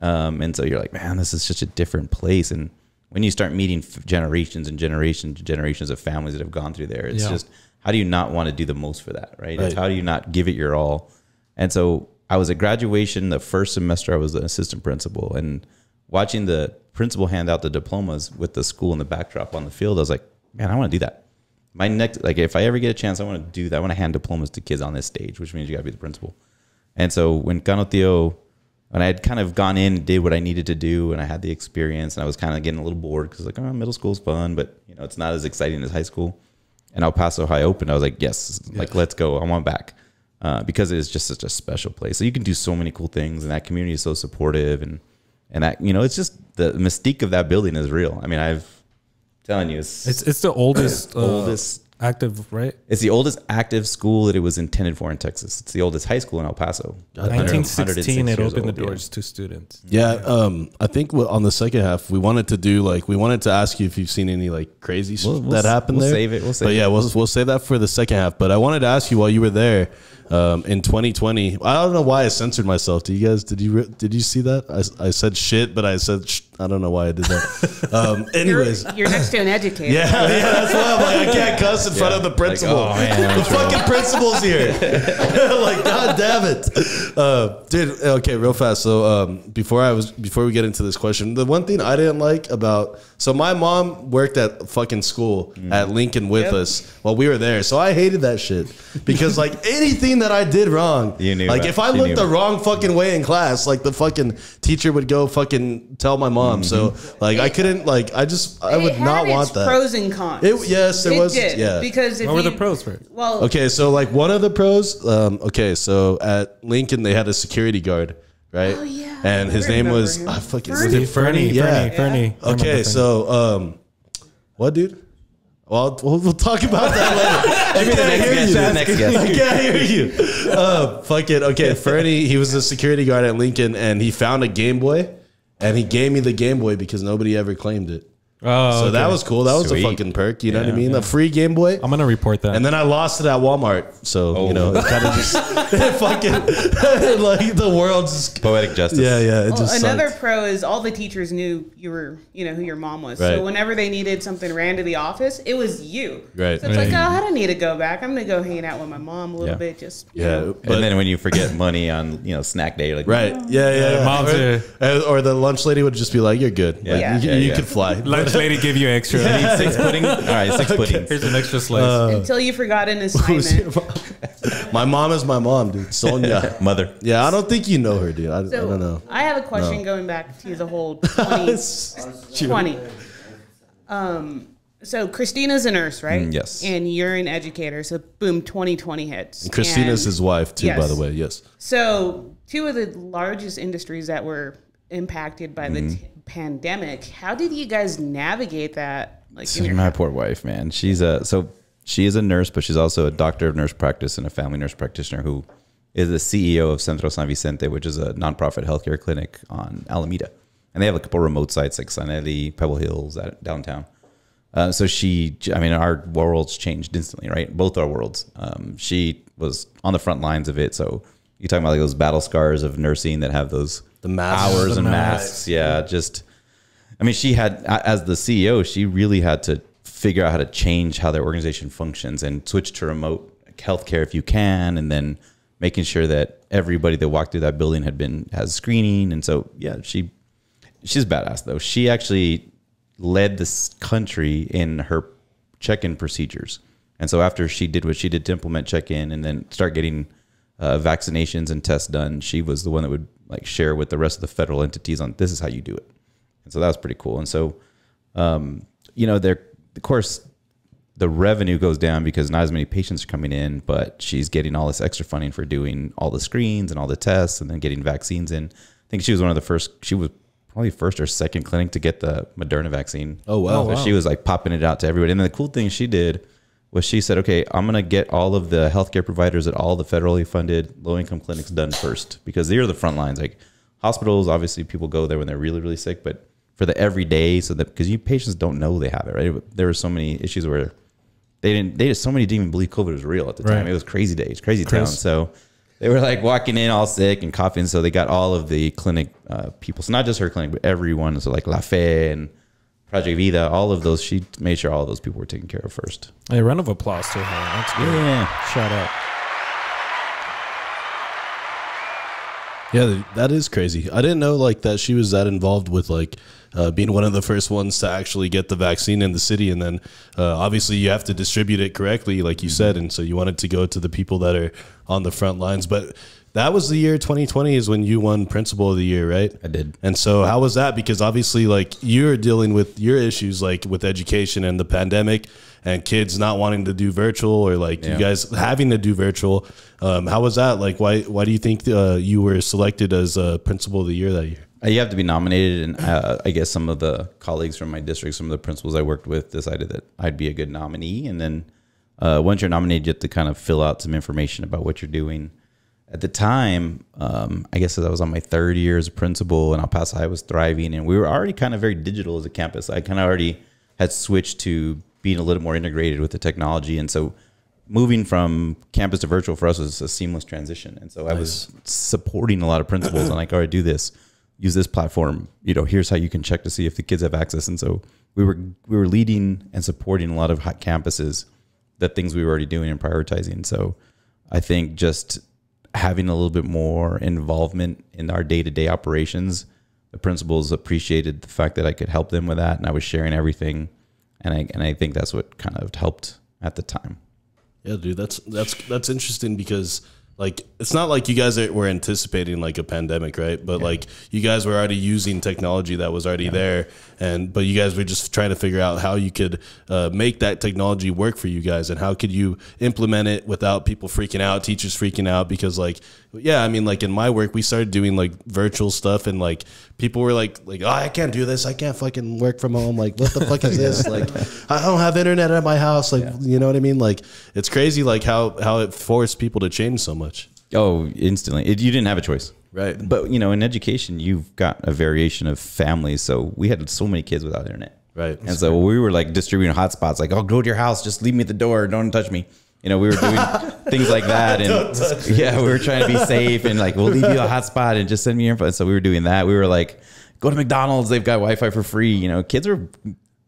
Um, and so you're like, man, this is such a different place. And when you start meeting generations and generations and generations of families that have gone through there, it's Yeah. just how do you not want to do the most for that, right? It's how do you not give it your all? And so I was at graduation the first semester. I was an assistant principal, and watching the principal hand out the diplomas with the school in the backdrop on the field, I was like, man, I want to do that. My next, like, if I ever get a chance, I want to do that. I want to hand diplomas to kids on this stage, which means you got to be the principal. And so when Canutillo, when I had kind of gone in and did what I needed to do, and I had the experience, and I was kind of getting a little bored because like, oh, middle school's fun, but you know, it's not as exciting as high school. And El Paso High opened, I was like, yes, like let's go. I want back uh, because it is just such a special place. So you can do so many cool things, and that community is so supportive, and and that you know, it's just the mystique of that building is real. I mean, I've telling you, it's It's it's the oldest uh, Oldest. Active, right? it's the oldest active school that it was intended for in Texas. It's the oldest high school in El Paso. 1916, it opened old, the yeah. doors to students. Yeah, um, I think on the second half we wanted to do like we wanted to ask you if you've seen any like crazy We'll- we'll that happened we'll there. save it, we'll save but it. yeah, we'll we'll save that for the second half. But I wanted to ask you while you were there um, in 2020. I don't know why I censored myself. Do you guys did you did you see that? I, I said shit, but I said sh- I don't know why I did that. um, You're, anyways. you're next to an educator. Yeah, yeah, that's why I'm like, I can't cuss in front of the principal. oh, man, the fucking principal's here. like, god damn it, uh, dude. Okay, real fast. So, um, before I was before we get into this question, the one thing I didn't like about so my mom worked at fucking school at Lincoln with Yep. us while we were there. So I hated that shit because like anything that I did wrong. You knew Like it. if I You looked the it. wrong fucking way in class, like the fucking teacher would go fucking tell my mom. So Mm-hmm. like I couldn't like I just I would It not had want that. Pros and cons. It- yes, there it was- Did, yeah. Because if What were the pros for it? Well, Okay, so like one of the pros, um, okay, so at Lincoln they had a security guard, right? Oh, yeah. and his name was him. I fucking Fernie? was Fernie? Fernie, Yeah. Fernie, Fernie. Okay, Fernie. so um, what, dude? Well, we'll, we'll talk about that later. I can't next hear guest, you. the next guest. I can't hear you. Uh, fuck it. Okay, Fernie, he was a security guard at Lincoln, and he found a Game Boy, and he gave me the Game Boy because nobody ever claimed it. Oh, So that was cool. That was Sweet. a fucking perk. You know what I Yeah. mean? A free Game Boy. I'm gonna report that. And then I lost it at Walmart. So, you know, oh. it kind of just fucking like the world's just. Poetic justice. Yeah, yeah. It Well, just another sucked. pro is all the teachers knew you were, you know, who your mom was. Right. So whenever they needed something ran to the office, it was you. Right. So it's like, oh, I don't need to go back. I'm gonna go hang out with my mom a little Yeah. bit. Just Yeah. know. But, and then when you forget money on you know snack day, you're like right. Yeah, yeah. yeah. mom's or, here. or the lunch lady would just be like, you're good. Like, Yeah. you, Yeah, you yeah. could fly. Lunch lady give you extra. Need six pudding. All right, six puddings. Here's an extra slice. Uh, Until you forgot an assignment. my mom is my mom, dude. Sonia. Mother. Yeah, I don't think you know her, dude. I, I don't know. I have a question going back to the whole 20, 20. Um, so Christina's a nurse, right? Mm, yes. And you're an educator. So boom, 2020 hits. Christina's And his wife, too, by the way. Yes. So two of the largest industries that were impacted by the Mm-hmm. t- pandemic. How did you guys navigate that? Like your My poor wife, man. She's a so she is a nurse, but she's also a doctor of nurse practice and a family nurse practitioner who is the CEO of Centro San Vicente, which is a nonprofit healthcare clinic on Alameda. And they have a couple remote sites like Sanelli, Pebble Hills, downtown. Uh, so she, I mean, our worlds changed instantly, right? Both our worlds. Um, she was on the front lines of it. So you're talking about like those battle scars of nursing that have those The masks. hours The and masks. masks. Yeah, just I mean, she had as the CEO, she really had to figure out how to change how their organization functions and switch to remote healthcare if you can, and then making sure that everybody that walked through that building had been has screening. And so, yeah, she she's badass though. She actually led this country in her check-in procedures. And so after she did what she did to implement check-in and then start getting uh, vaccinations and tests done, she was the one that would like share with the rest of the federal entities on this is how you do it. And so that was pretty cool. And so, um, you know, there, of course, the revenue goes down because not as many patients are coming in, but she's getting all this extra funding for doing all the screens and all the tests and then getting vaccines in. I think she was one of the first, she was probably first or second clinic to get the Moderna vaccine. Oh, wow. So she was like popping it out to everybody. And then the cool thing she did was she said, okay, I'm going to get all of the healthcare providers at all the federally funded low income clinics done first because they're the front lines. Like hospitals, obviously people go there when they're really, really sick, but for the everyday, so that because you patients don't know they have it, right? There were so many issues where they didn't, they just, so many didn't even believe COVID was real at the time. It was crazy days, crazy town. So they were like walking in all sick and coughing. So they got all of the clinic uh, people. So not just her clinic, but everyone. So like La Fe and Project Vida, all of those. She made sure all of those people were taken care of first. A round of applause to her. That's good. Yeah. Shout out. Yeah, that is crazy. I didn't know like that she was that involved with like uh, being one of the first ones to actually get the vaccine in the city, and then uh, obviously you have to distribute it correctly, like you said, and so you wanted to go to the people that are on the front lines. But that was the year 2020 is when you won Principal of the Year, right? I did. And so how was that? Because obviously, like you're dealing with your issues, like with education and the pandemic, and kids not wanting to do virtual, or like you guys having to do virtual. Um, how was that? Like, why why do you think uh, you were selected as a principal of the year that year? Uh, You have to be nominated, and uh, I guess some of the colleagues from my district, some of the principals I worked with, decided that I'd be a good nominee. And then uh, once you're nominated, you have to kind of fill out some information about what you're doing. At the time, um, I guess as I was on my third year as a principal, and El Paso High was thriving, and we were already kind of very digital as a campus. I kind of already had switched to being a little more integrated with the technology, and so moving from campus to virtual for us was a seamless transition. And so I was supporting a lot of principals and like, all right, do this, use this platform. You know, here's how you can check to see if the kids have access. And so we were we were leading and supporting a lot of hot campuses, the things we were already doing and prioritizing. So I think just having a little bit more involvement in our day to day operations, the principals appreciated the fact that I could help them with that, and I was sharing everything. And I and I think that's what kind of helped at the time. Yeah, dude, that's that's that's interesting because like it's not like you guys were anticipating like a pandemic, right? But like you guys were already using technology that was already there, and but you guys were just trying to figure out how you could uh, make that technology work for you guys, and how could you implement it without people freaking out, teachers freaking out, because like yeah, I mean like in my work we started doing like virtual stuff, and like people were like like oh I can't do this, I can't fucking work from home, like what the fuck is this? Like I don't have internet at my house, like you know what I mean? Like it's crazy like how how it forced people to change so much. Oh, instantly. It, you didn't have a choice. Right. But, you know, in education, you've got a variation of families. So we had so many kids without internet. Right. And so we were like distributing hotspots, like, oh, go to your house, just leave me at the door, don't touch me. You know, we were doing things like that. And yeah, we were trying to be safe and like, we'll leave you a hotspot and just send me your info. So we were doing that. We were like, go to McDonald's, they've got Wi Fi for free. You know, kids were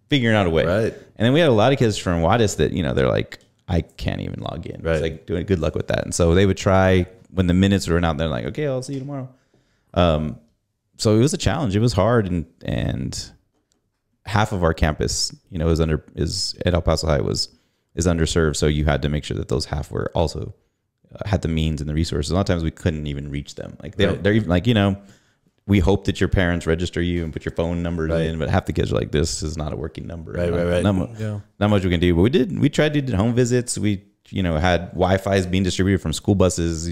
figuring out a way. Right. And then we had a lot of kids from Wadis that, you know, they're like, I can't even log in. Right. It's like doing good luck with that. And so they would try when the minutes were out, they're like, okay, I'll see you tomorrow. Um, so it was a challenge. It was hard, and and half of our campus, you know, is under is at El Paso High was is underserved. So you had to make sure that those half were also uh, had the means and the resources. A lot of times we couldn't even reach them. Like they right. they're even like you know. We hope that your parents register you and put your phone numbers Right. in, but half the kids are like, "This is not a working number." Right, Not- right, right. Not, mu- Yeah. not much we can do, but we did. We tried to do home visits. We, you know, had Wi-Fi's being distributed from school buses.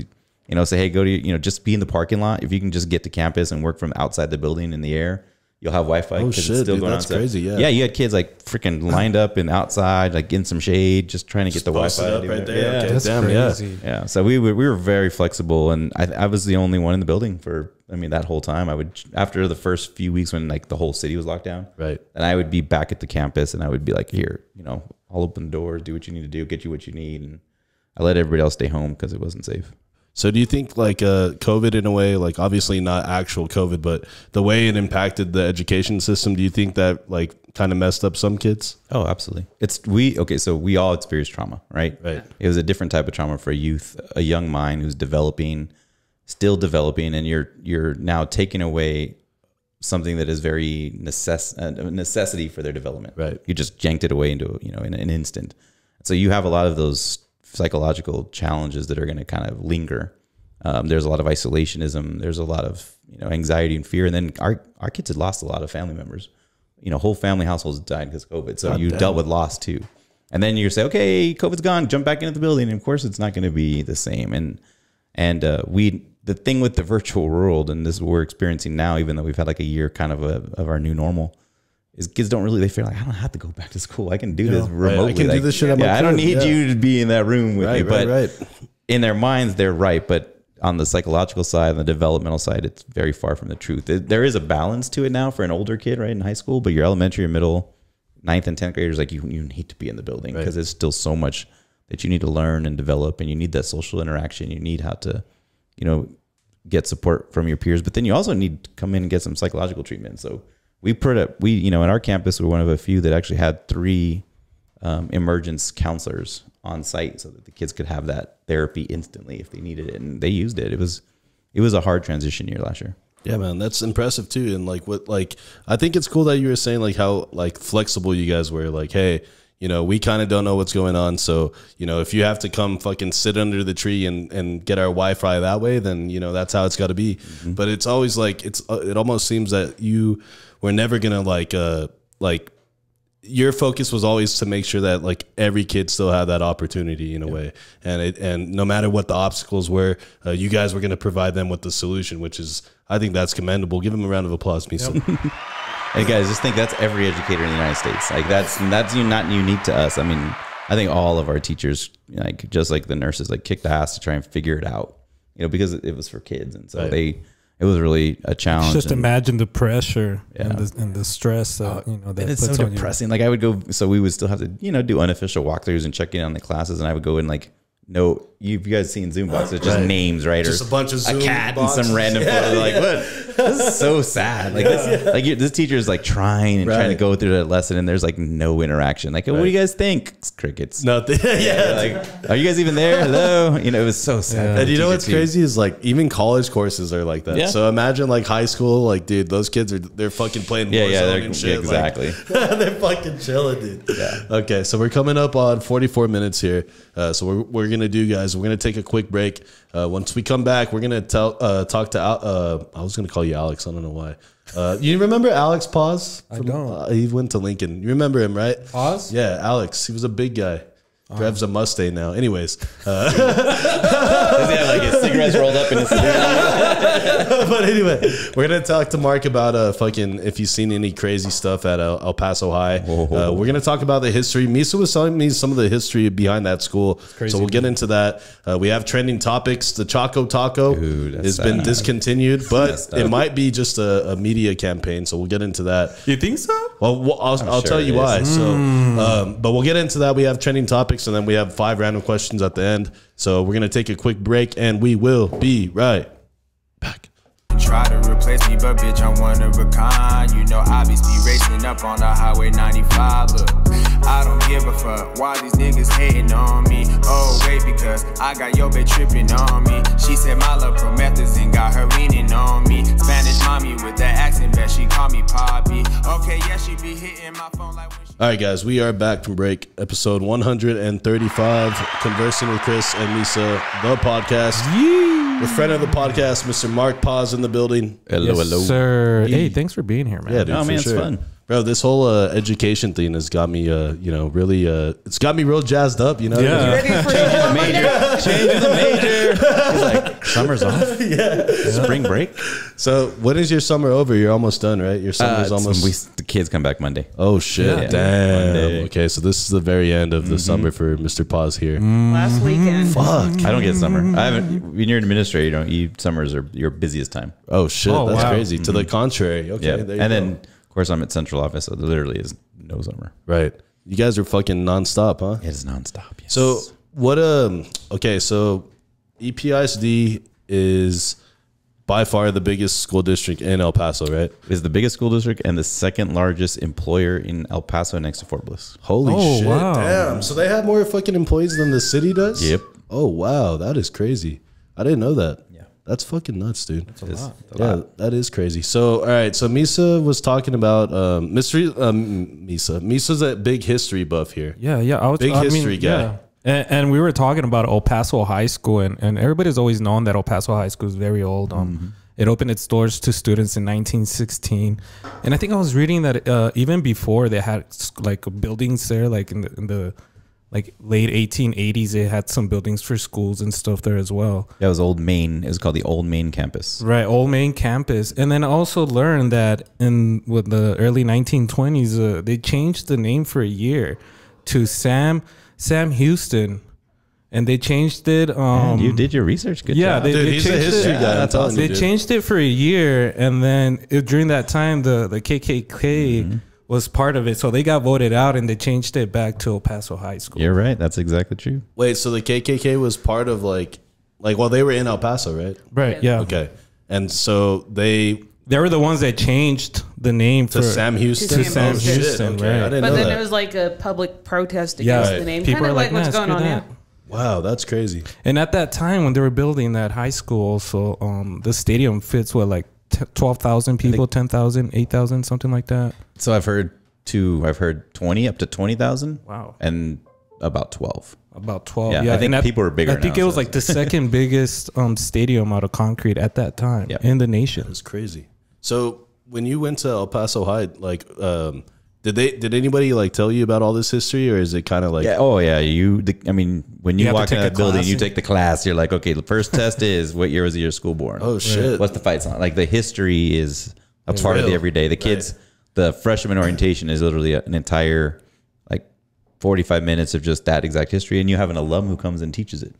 You know, say, hey, go to you know, just be in the parking lot. If you can just get to campus and work from outside the building in the air, you'll have Wi-Fi. Oh, 'cause shit, dude, that's So- crazy, yeah. yeah. You had kids like freaking lined up and outside, like in some shade, just trying to get the Wi-Fi up right there. it. Okay. Yeah. That's Damn, yeah. crazy. Yeah, so we were we were very flexible, and I, I was the only one in the building for. I mean, that whole time, I would after the first few weeks when like the whole city was locked down, Right. and I would be back at the campus, and I would be like, "Here, you know, I'll open the doors, do what you need to do, get you what you need," and I let everybody else stay home because it wasn't safe. So do you think like uh, COVID in a way, like obviously not actual COVID, but the way it impacted the education system, do you think that like kind of messed up some kids? Oh, absolutely. It's we okay. So we all experience trauma, right? Right. It was a different type of trauma for a youth, a young mind who's developing, still developing, and you're you're now taking away something that is very necess- a necessity for their development. Right. You just janked it away into you know in an instant. So you have a lot of those psychological challenges that are going to kind of linger. Um, there's a lot of isolationism. There's a lot of you know anxiety and fear, and then our our kids had lost a lot of family members. You know, whole family households died because of COVID. So you dealt with loss too. And then you say, okay, COVID's gone, jump back into the building. And of course, it's not going to be the same. And and uh, we the thing with the virtual world, and this is what we're experiencing now, even though we've had like a year kind of a, of our new normal, is kids don't really they feel like I don't have to go back to school. I can do this right. I remotely. can do this shit at my yeah, I don't need yeah. you to be in that room with me. But right, right. in their minds, they're right. But on the psychological side and the developmental side, it's very far from the truth. There- There is a balance to it now for an older kid, right, in high school. But your elementary or middle, ninth and tenth graders, like you, you need to be in the building because there's still so much that you need to learn and develop, and you need that social interaction. You need how to, you know, get support from your peers, but then you also need to come in and get some psychological treatment. So we put up, we, you know, in our campus, we're one of a few that actually had three um, emergence counselors on site so that the kids could have that therapy instantly if they needed it. And they used it. It was, it was a hard transition year last year. Yeah, man, that's impressive too. And like what like I think it's cool that you were saying like how like flexible you guys were. Like, hey, you know, we kind of don't know what's going on. So, you know, if you have to come fucking sit under the tree and, and get our Wi-Fi that way, then you know that's how it's got to be. But it's always like it's uh, it almost seems that you were never gonna like uh like your focus was always to make sure that like every kid still had that opportunity in a way and it and no matter what the obstacles were uh, you guys were going to provide them with the solution which is i think that's commendable give them a round of applause Misa. hey guys, just think that's every educator in the United States. Like that's that's not unique to us. I mean, I think all of our teachers, like just like the nurses, like kicked ass to try and figure it out. You know, because it, it was for kids, and so Right. they it was really a challenge. Just and- imagine the pressure and, the, and the stress that uh, you know that and it's so you. depressing. Like I would go, so we would still have to, you know, do unofficial walkthroughs and check in on the classes, and I would go in like, no, you, you guys seen Zoom box? It's just Right. names, right? Just Or a bunch of Zoom a cat boxes. and some random photo. Like what? This is so sad. Like this, like this teacher is like trying and trying to go through that lesson, and there's like no interaction. Like, what do you guys think? It's crickets. nothing yeah Like, are you guys even there? Hello. You know, it was so sad. and you know what's too. crazy is like even college courses are like that. Yeah. So imagine like high school, like dude, those kids are they're fucking playing Yeah, yeah, they're, and yeah, shit. like- exactly. they're fucking chilling, dude. Yeah. Okay, so we're coming up on 44 minutes here. Uh, so we're, we're gonna do, guys, We're gonna take a quick break. Uh, once we come back, we're gonna tell uh, talk to. Al- Uh, I was gonna call you Alex. I don't know why. Uh, you remember Alex Paz? I don't. Uh, he went to Lincoln. You remember him, right? Paz? Yeah, Alex. He was a big guy. Drives a Mustang now. Anyways, uh, Does he have like his cigarettes rolled up in his but anyway, we're gonna talk to Mark about uh fucking if you've seen any crazy stuff at uh, El Paso High. Uh, we're gonna talk about the history. Misa was telling me some of the history behind that school, so we'll get into that. Uh, we have trending topics. The Choco Taco Dude, has been discontinued, but it might be just a, a media campaign. So we'll get into that. You think so? Well, well, I'll, I'll sure tell you is. why. So, um, but we'll get into that. We have trending topics, and then we have five random questions at the end. So we're gonna take a quick break, and we will be right back. Try to replace me, but bitch, I'm one of a kind. You know, I be speed racing up on the highway 95. Look, I don't give a fuck why these niggas hating on me. Oh, wait, because I got your bitch tripping on me. She said my love promethazine got her leaning on me. Spanish mommy with that accent, bet she call me Poppy. Okay, yeah, she be hitting my phone like. All right, guys, we are back from break, episode 135, conversing with Chris and Misa, the podcast. The friend of the podcast, Mr. Mark Paz in the building. Hello, hello. sir. Hey, thanks for being here, man. Yeah, dude, Oh, for man, it's fun. Bro, this whole uh, education thing has got me, uh, you know, really, uh, it's got me real jazzed up, you know? Yeah. Ready for the Major, change the major. He's like, summer's off. yeah. Spring break. So, when is your summer over? You're almost done, right? Your Uh, summer's it's almost. when we, the kids come back Monday. oh, shit. Yeah. Damn. Monday. Okay, so this is the very end of the summer for Mr. Paz here. last weekend. Fuck. I don't get summer. I haven't. When you're an administrator, you don't. You summers are your busiest time. Oh, shit. Oh, That's wow. crazy. To the contrary. Okay. Yeah, there you and go. then of course I'm at central office, so there literally is no summer. Right. You guys are fucking nonstop, huh? It is nonstop. Yes. So what um okay, so EPISD is by far the biggest school district in El Paso, right? is the biggest school district and the second largest employer in El Paso next to Fort Bliss. Holy Oh, shit. wow. Damn. So they have more fucking employees than the city does? Yep. Oh wow, that is crazy. I didn't know that. Yeah. That's fucking nuts, dude. It is a Yeah, lot. that is crazy. So, all right. So Misa was talking about um, mystery. Um, Misa, Misa's a big history buff here. Yeah, yeah. I was Big I mean, history guy. yeah. And, and we were talking about El Paso High School, and, and everybody's always known that El Paso High School is very old. Um, Mm-hmm. It opened its doors to students in 1916, and I think I was reading that uh, even before they had like buildings there, like in the, in the like late 1880s, they had some buildings for schools and stuff there as well. That was Old Main. It was called the Old Main campus. Right, old main campus, and then I also learned that in with the early 1920s, uh, they changed the name for a year to Sam Sam Houston, and they changed it. Um, Man, you did your research. Good yeah, job. they, Dude, they he's a changed history it. guy. I'm that's awesome. They dude. changed it for a year, and then it, during that time, the the KKK was part of it, so they got voted out, and they changed it back to El Paso High School. You're right. That's exactly true. Wait, so the KKK was part of like, like, well, they were in El Paso, right? Right? Yeah. Okay, and so they They were the ones that changed the name to for Sam Houston. To Sam Oh, shit. Houston, Okay, I right. didn't But know then that. it was like a public protest Yeah. against Right. the name. People kind of like, like, what's going on that." now. wow, that's crazy. And at that time, when they were building that high school, also um, the stadium fits what like t- twelve thousand people, 10,000, 8,000, something like that. So I've heard two. I've heard twenty up to twenty thousand. Wow. And about twelve. About twelve. Yeah, Yeah, I think and people were bigger I think now, it was so like the second biggest um, stadium out of concrete at that time Yep. in the nation. It's crazy. So when you went to El Paso High, like, um, did they did anybody like tell you about all this history, or is it kind of like, Yeah. Oh yeah. You. The, I mean, when you, You walk in take a that building, you take the class. You're like, okay, the first test is what year was your school born? oh shit, What's the fight song? Like the history is a part of the everyday. The kids, the freshman orientation is literally an entire like 45 minutes of just that exact history, and you have an alum who comes and teaches it.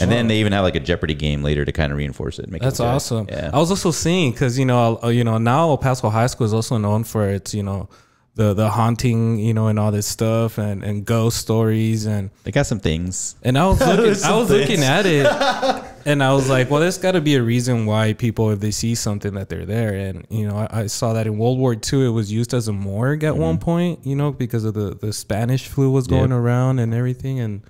And then they even have like a Jeopardy game later to kind of reinforce it. Make That's look good. awesome. Yeah. I was also seeing because you know uh, you know now El Paso High School is also known for its you know the the haunting you know and all this stuff and and ghost stories and they got some things. And I was looking, I was looking at it, and I was like, "Well, there's got to be a reason why people, if they see something, that they're there." And you know, I, I saw that in World War II, it was used as a morgue at one point. You know, because of the the Spanish flu was going Yep. around and everything, and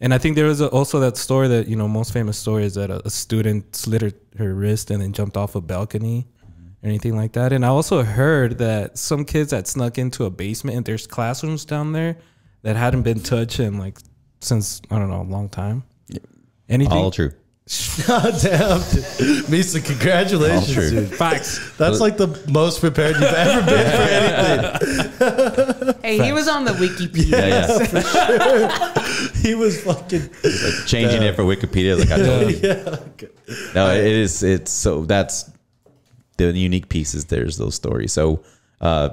and I think there was a, also that story that you know most famous story is that a, a student slit her, her wrist and then jumped off a balcony. Mm-hmm. or Anything like that, and I also heard that some kids that snuck into a basement, and there's classrooms down there that hadn't been touched in like since I don't know a long time. Anything? All true. God damn, dude. Misa, congratulations, All true. dude. Facts. That's like the most prepared you've ever been for anything. Hey, he was on the Wikipedia. Yeah, yeah. for sure. He was fucking. Changing it for Wikipedia, like I told you. No, it is. It's so that's the unique pieces. There's those stories. So, uh,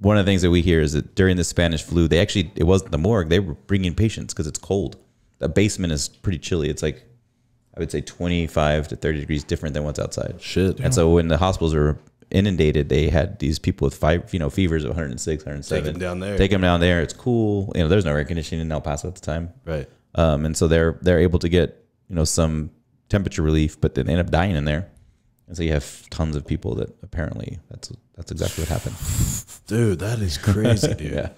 one of the things that we hear is that during the Spanish flu, they actually it wasn't the morgue. They were bringing patients because it's cold. The basement is pretty chilly. It's like I would say 25 to 30 degrees different than what's outside. Shit. And so when the hospitals were inundated, they had these people with five, you know, fevers of 106, 107. Take 'em down there. Take them down there. It's cool. You know, there's no air conditioning in El Paso at the time. Right. Um, and so they're they're able to get you know some temperature relief, but then they end up dying in there. And so you have tons of people that apparently that's that's exactly what happened. Dude, that is crazy, dude. Yeah.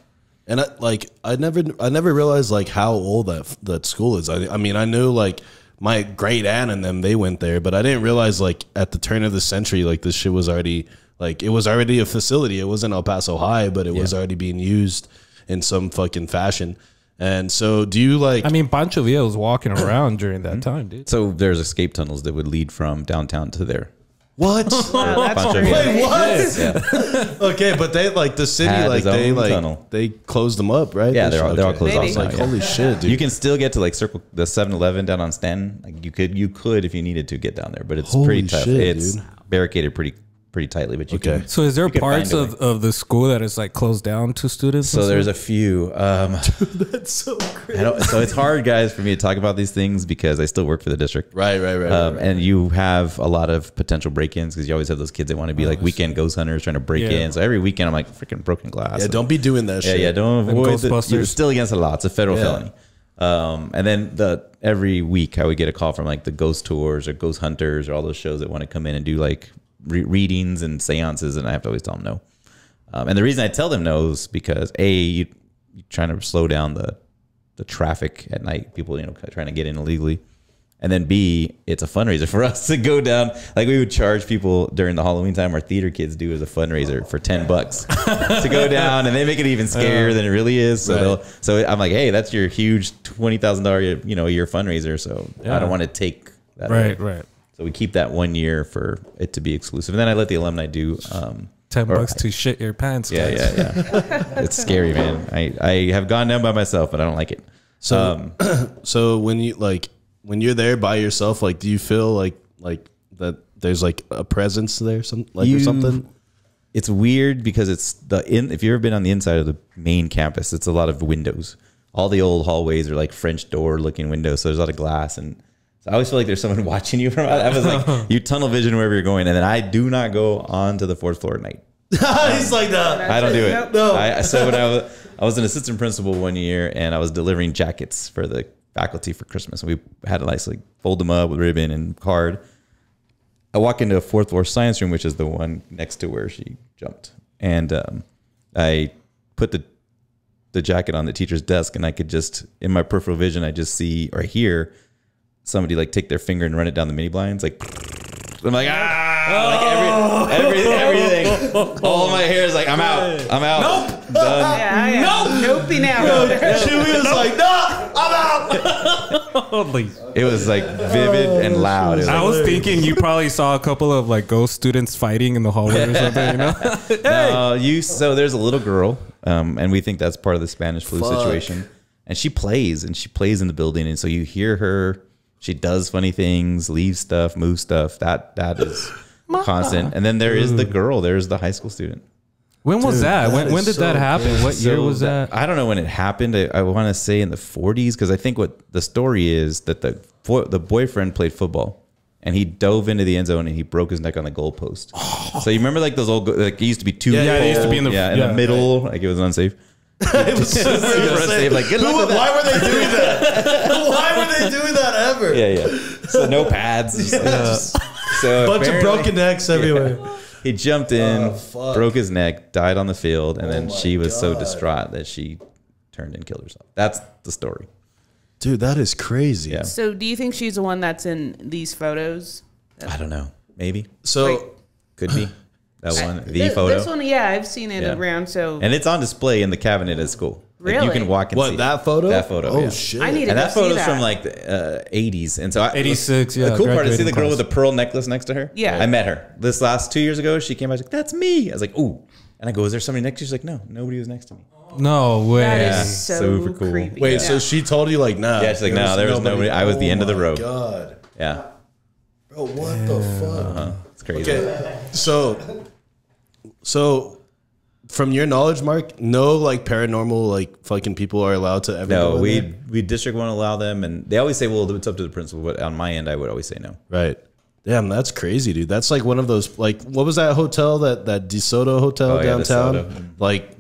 And I, like I never I never realized like how old that that school is. I I mean I knew like my great aunt and them they went there, but I didn't realize like at the turn of the century like this shit was already like it was already a facility. It wasn't El Paso High, but it was already being used in some fucking fashion. And so do you like I mean, Pancho Villa was walking around during that hmm? time, dude. So there's escape tunnels that would lead from downtown to there. What? Wow, that's Pancho crazy. Wait, what? Yeah. okay, but they like the city Had like his they own like tunnel. they closed them up, right? Yeah, They they're all- shut- they're all closed off I now, like, yeah. holy shit, dude. You can still get to like circle the 7-Eleven down on Stanton. Like you could you could if you needed to get down there, but it's Holy pretty tough. shit, it's dude. barricated pretty pretty tightly, but you Okay. can So is there parts of, of the school that is like closed down to students? So there's a few. Um, That's so crazy. I don't, so it's hard, guys, for me to talk about these things because I still work for the district. Right, right, right. Um, right, and you have a lot of potential break-ins because you always have those kids that want to be like weekend ghost hunters trying to break Yeah. in. So every weekend I'm like freaking broken glass. Yeah, don't be doing that Yeah, shit. yeah, don't Them avoid the, Ghostbusters. You're still against the law. It's a federal Yeah. felony. Um, and then the every week I would get a call from like the ghost tours or ghost hunters or all those shows that want to come in and do like re- readings and seances, and I have to always tell them no. Um, and the reason I tell them no is because a you, you're trying to slow down the the traffic at night. People you know trying to get in illegally. And then B, it's a fundraiser for us to go down. Like we would charge people during the Halloween time. Our theater kids do as a fundraiser for ten bucks to go down, and they make it even scarier than it really is. So, Right. they'll, so I'm like, hey, that's your huge twenty thousand dollar, you know, a year fundraiser. So I don't want to take that. right, away. right. So we keep that one year for it to be exclusive, and then I let the alumni do. Um, Ten or- bucks to shit your pants. yeah, guys. yeah, yeah. it's scary, man. I I have gone down by myself, but I don't like it. So, Um, so when you like when you're there by yourself, like, do you feel like like that there's like a presence there, some like or something? it's weird because it's the in if you've ever been on the inside of the main campus it's a lot of windows all the old hallways are like french door looking windows so there's a lot of glass and so i always feel like there's someone watching you from out. i was like you tunnel vision wherever you're going and then i do not go on to the fourth floor at night He's like that. i don't do it No. I, so when I was, I was an assistant principal one year and i was delivering jackets for the faculty for christmas and we had to like, like fold them up with ribbon and card I walk into a fourth floor science room, which is the one next to where she jumped, and um, I put the the jacket on the teacher's desk, and I could just in my peripheral vision, I just see or hear somebody like take their finger and run it down the mini blinds, like. I'm like ah, like every, every everything. All my hair is like I'm out. I'm out. Nope. Done. Yeah, yeah. Nope. Nopey now. Chewie was like, no, I'm out. Holy. It was like vivid and loud. It was I like, was thinking you probably saw a couple of like ghost students fighting in the hallway or something, you know? Uh, you so there's a little girl, um, and we think that's part of the Spanish flu Fuck. situation. And she plays, and she plays in the building, and so you hear her. She does funny things, leaves stuff, moves stuff. That that is constant. And then there is the girl. There's the high school student. When was that? that When, is when did so that happen? What year So was that? I don't know when it happened. I, I want to say in the 40s because I think what the story is that the boy, the boyfriend played football and he dove into the end zone and he broke his neck on the goalpost. so you remember like those old go- like it used to be two Yeah, yeah, it used to be in the- yeah in yeah. the middle like it was unsafe. It was super Super unsafe, like, good luck with that. Why were they doing that? Why were they doing that ever? Yeah, yeah. So no pads. just- just- so Bunch of apparently- broken necks everywhere. He jumped in, Oh, fuck. broke his neck, died on the field, and Oh then my she was so God. distraught that she turned and killed herself. That's the story. Dude, that is crazy. Yeah. So, do you think she's the one that's in these photos? I don't know. Maybe So Wait. could be that one. The This, photo, this one, yeah, I've seen it Yeah. around. So, and it's on display in the cabinet at school. Like, Really? you can walk and What see that photo? That photo. Oh yeah. shit! I need to And go that see photo's that. from like the uh, 80s. And so I, 86, The cool part is see the girl class. with the pearl necklace next to her. Yeah. I met her this last two years ago. She came out she's like, "That's me." I was like, "Ooh," and I go, "Is there somebody next to you?" She's like, "No, nobody was next to me." No way. That Yeah. is so super cool. creepy. Wait, Yeah. so she told you like, nah? Yeah, she's like, "No, there was nobody. I was the Oh end of the my road." God, Yeah, bro, what the fuck? it's crazy. Okay, so, so from your knowledge, Mark, no like paranormal like fucking people are allowed to ever. go No, in we there? we district won't allow them, and they always say, "Well, it's up to the principal." But on my end, I would always say no. right. Damn, that's crazy, dude. That's like one of those like what was that hotel that that DeSoto hotel Oh, yeah, downtown? DeSoto. Like,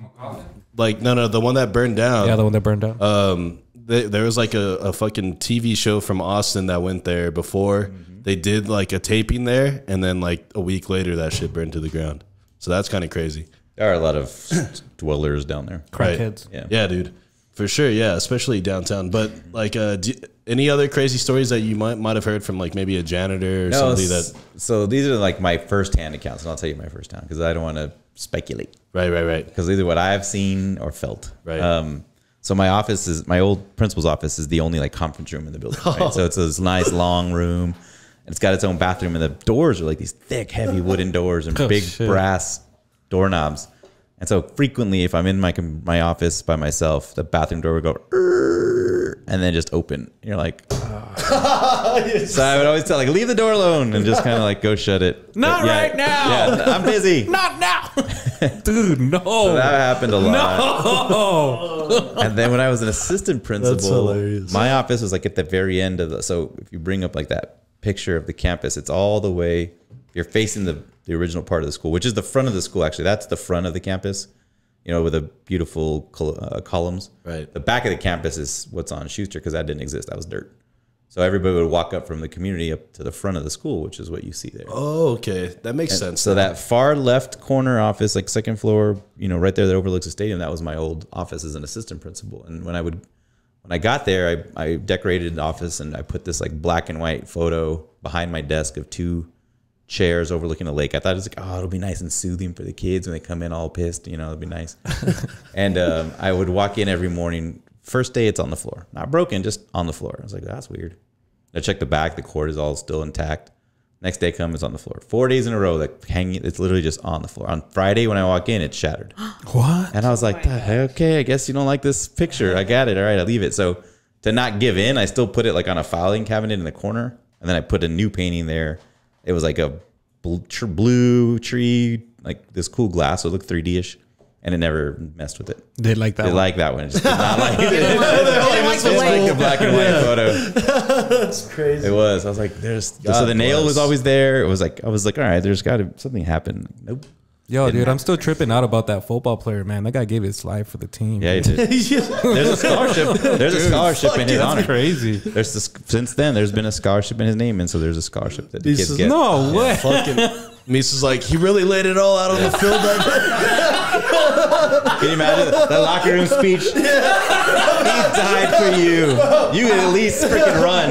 like no, no, the one that burned down. Yeah, the one that burned down. um, they, there was like a, a fucking TV show from Austin that went there before. Mm-hmm. They did like a taping there, and then like a week later, that shit burned to the ground. So that's kind of crazy. There are a lot of dwellers down there. Right. Crackheads. Yeah. Yeah, dude, for sure. Yeah, especially downtown. But like, uh, do, any other crazy stories that you might might have heard from like maybe a janitor or No, somebody that? so these are like my first hand accounts, and I'll tell you my first hand because I don't want to speculate. Right, right, right. because either what I've seen or felt. Right. Um, so my office is my old principal's office is the only like conference room in the building. Right? So it's this nice long room, and it's got its own bathroom, and the doors are like these thick, heavy wooden doors and Oh, big shit. brass doorknobs. And so frequently, if I'm in my my office by myself, the bathroom door would go, and then just open. You're like, ah. so I would always tell like, leave the door alone, and just kind of like go shut it. Not yeah, right now. Yeah, I'm busy. Not now. Dude, no. so That happened a lot. oh. And then when I was an assistant principal, my office was like at the very end of the. So if you bring up like that picture of the campus, it's all the way. You're facing the the original part of the school, which is the front of the school. Actually, that's the front of the campus. You know, with the beautiful col- uh, columns. Right. The back of the campus is what's on Schuster because that didn't exist. That was dirt. So everybody would walk up from the community up to the front of the school, which is what you see there. Oh, okay, that makes sense. So that far left corner office, like second floor, you know, right there that overlooks the stadium, that was my old office as an assistant principal. And when I would, when I got there, I, I decorated the office and I put this like black and white photo behind my desk of two chairs overlooking the lake. I thought it was like, oh, it'll be nice and soothing for the kids when they come in all pissed, you know, it'll be nice. and um, I would walk in every morning. First day, it's on the floor, not broken, just on the floor. I was like, that's weird. I check the back, the cord is all still intact. Next day comes, it's on the floor. Four days in a row, like hanging, it's literally just on the floor. On Friday, when I walk in, it's shattered. What? And I was like, okay, I guess you don't like this picture. I got it. All right, I leave it. So to not give in, I still put it like on a filing cabinet in the corner. And then I put a new painting there. It was like a bl- tr- blue tree, like this cool glass. So it looked 3D ish. And it never messed with it. They like that They one. like that one. It just did not like it. They like the like lake. a black and white photo. That's crazy. It was. I was like, there's. so God the nail was always there. It was like I was like, all right, there's got to something happen. Nope. Yo, dude, I'm still tripping out about that football player, man. That guy gave his life for the team. Yeah, he did. There's a scholarship. There's a scholarship in his That's honor. crazy. There's this, since then there's been a scholarship in his name, and so there's a scholarship that the kids get. No way. Fucking Misa's like he really laid it all out on the field. That Can you imagine the locker room speech? He died for you. You at least freaking run.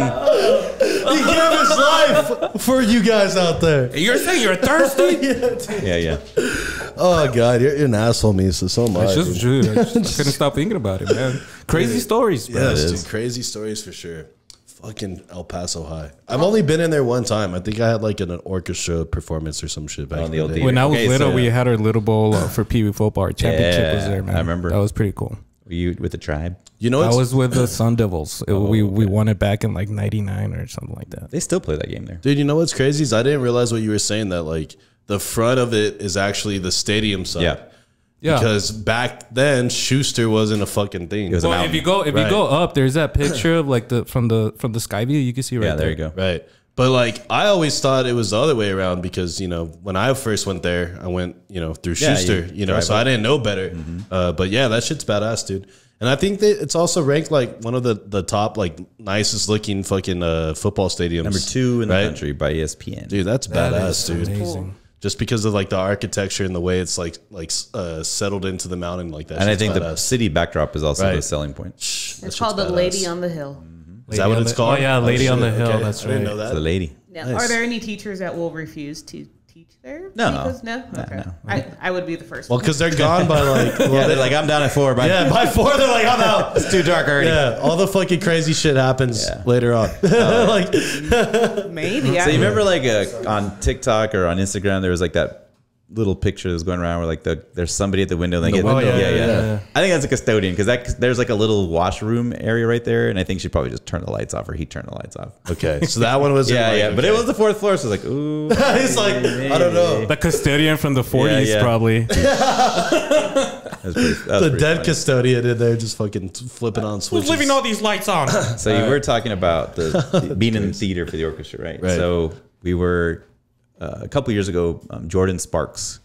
He gave his life for you guys out there. You're saying you're thirsty? Yeah, yeah. Oh god, you're, you're an asshole, Misa. So much. It's just dude. true. I just couldn't stop thinking about it, man. Crazy stories, bro. Yes, dude, crazy stories for sure. Fucking El Paso High. I've only been in there one time. I think I had like an, orchestra performance or some shit back On in the the old day. When I was Okay, little, so- we had our little bowl uh, for Pee Wee football. Our championship was there, man. I remember. That was pretty cool. Were you with the tribe? You know, I was with the Sun Devils. It- we oh, we won it back in like '99 or something like that. They still play that game there. dude. You know what's crazy is I didn't realize what you were saying. That like the front of it is actually the stadium side. Yeah. Yeah. Because back then Schuster wasn't a fucking thing. It was a well, if you go if Right. you go up, there's that picture of like the from the from the sky view. You can see right Yeah, there you go. Right. But like I always thought it was the other way around because you know when I first went there, I went you know through Yeah, Schuster, you you, know, so up. I didn't know better. Uh, but yeah, that shit's badass, dude. And I think that it's also ranked like one of the the top like nicest looking fucking uh, football stadiums. Number two in the country by ESPN. dude. That's That badass, dude. amazing. Just because of like the architecture and the way it's like like uh, settled into the mountain like that. and I shit's think the city backdrop is also the selling point. It's shit's called the. Lady on the Hill. Is that what it's the- called? Oh yeah, Lady on the. Hill. Okay. That's I didn't right. know It's that. the lady. Now, Nice. Are there any teachers that will refuse to teach teach there? No. Because- no. No, Okay. no. I, I would be the first. Well, because they're gone by like, well, Yeah, they- they're like, I'm down at four. By yeah, by four they're like, I'm out. it's too dark already. Yeah, all the fucking crazy shit happens Yeah. later on. like, maybe. So you remember like uh, on TikTok or on Instagram, there was like that little picture that was going around where like the there's somebody at the window. And they The get window, yeah, yeah, yeah, yeah. Yeah. I think that's a custodian because that there's like a little washroom area right there, and I think she probably just turned the lights off or he turned the lights off. okay, so that one was Yeah, like, yeah, but it was the fourth floor, so it's like ooh. He's like, I don't know. The custodian from the 40s, yeah. probably. That pretty, The dead funny. custodian in there just fucking flipping on switches. Who's leaving all these lights on? So you were talking about the, the- being in the theater for the orchestra, right? Right. So we were uh, a couple years ago. Um, Jordin Sparks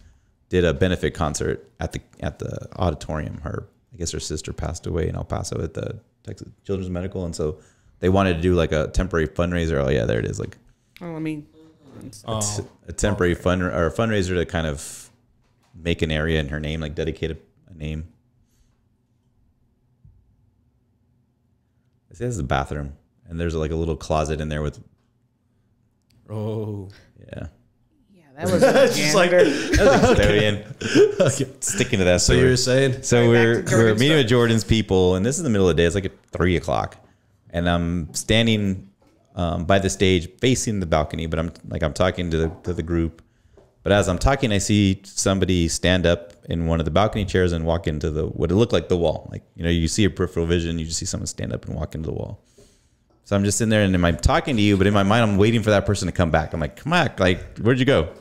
did a benefit concert at the at the auditorium. Her, I guess, her sister passed away in El Paso at the Texas Children's Medical, and so they wanted to do like a temporary fundraiser. Oh yeah, there it is, like oh, let me. Oh. a temporary fund or a fundraiser to kind of make an area in her name, like dedicate a, a name. This is a bathroom, and there's like a little closet in there with Oh. yeah. Yeah, that was It's just like, custodian. okay. Sticking to that. So you were saying, So Right, we're we're meeting story. with Jordin's people, and this is the middle of the day. It's like at three o'clock, and I'm standing um, by the stage, facing the balcony. But I'm like I'm talking to the to the group. But as I'm talking, I see somebody stand up in one of the balcony chairs and walk into the what it looked like the wall. Like you know, you see a peripheral vision, you just see someone stand up and walk into the wall. So I'm just sitting there, and I'm talking to you, but in my mind, I'm waiting for that person to come back. I'm like, come back, like where'd you go?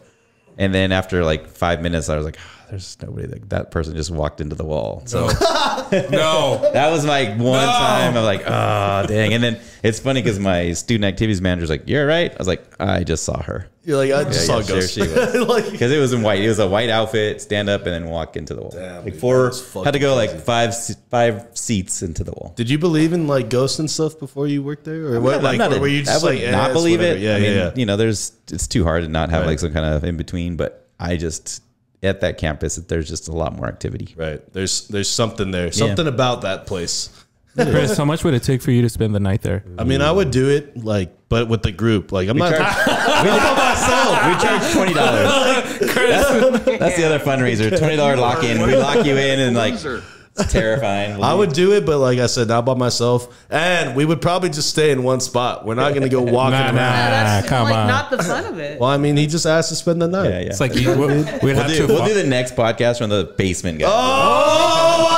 And then after like five minutes, I was like, "Ah, there's nobody. Like that person just walked into the wall. So No. that was like one time. I'm like, oh dang. And then it's funny because my student activities manager's like, you're right. I was like, I just saw her you're like, I just Yeah, saw yeah, a ghost. there she was. like, because it was in white. It was a white outfit, stand up, and then walk into the wall. Damn, like four had to go fucking like five five seats into the wall. did you believe in like ghosts and stuff before you worked there, or what? I'm Like, not or a- were you just I would like, eh, not it's believe whatever. it? Yeah, I yeah, mean, yeah. you know, there's it's too hard to not have Right. like some kind of in between. But I just at that campus, there's just a lot more activity. Right. There's there's something there. Something about that place. Chris, how much would it take for you to spend the night there? I mean, I would do it like, but with the group. Like, I'm not. we by myself. we charge twenty dollars. That's, that's the other fundraiser. Twenty dollar lock in. We lock you in and like it's terrifying. I would do it, but like I said, not by myself. And we would probably just stay in one spot. We're not going to go walking Nah, around. nah. that's come like on. not the fun of it. Well, I mean, he just asked to spend the night. Yeah, yeah. It's like you, we'd we'll have do, to. we'll do the next podcast from the basement, guys. Oh my god!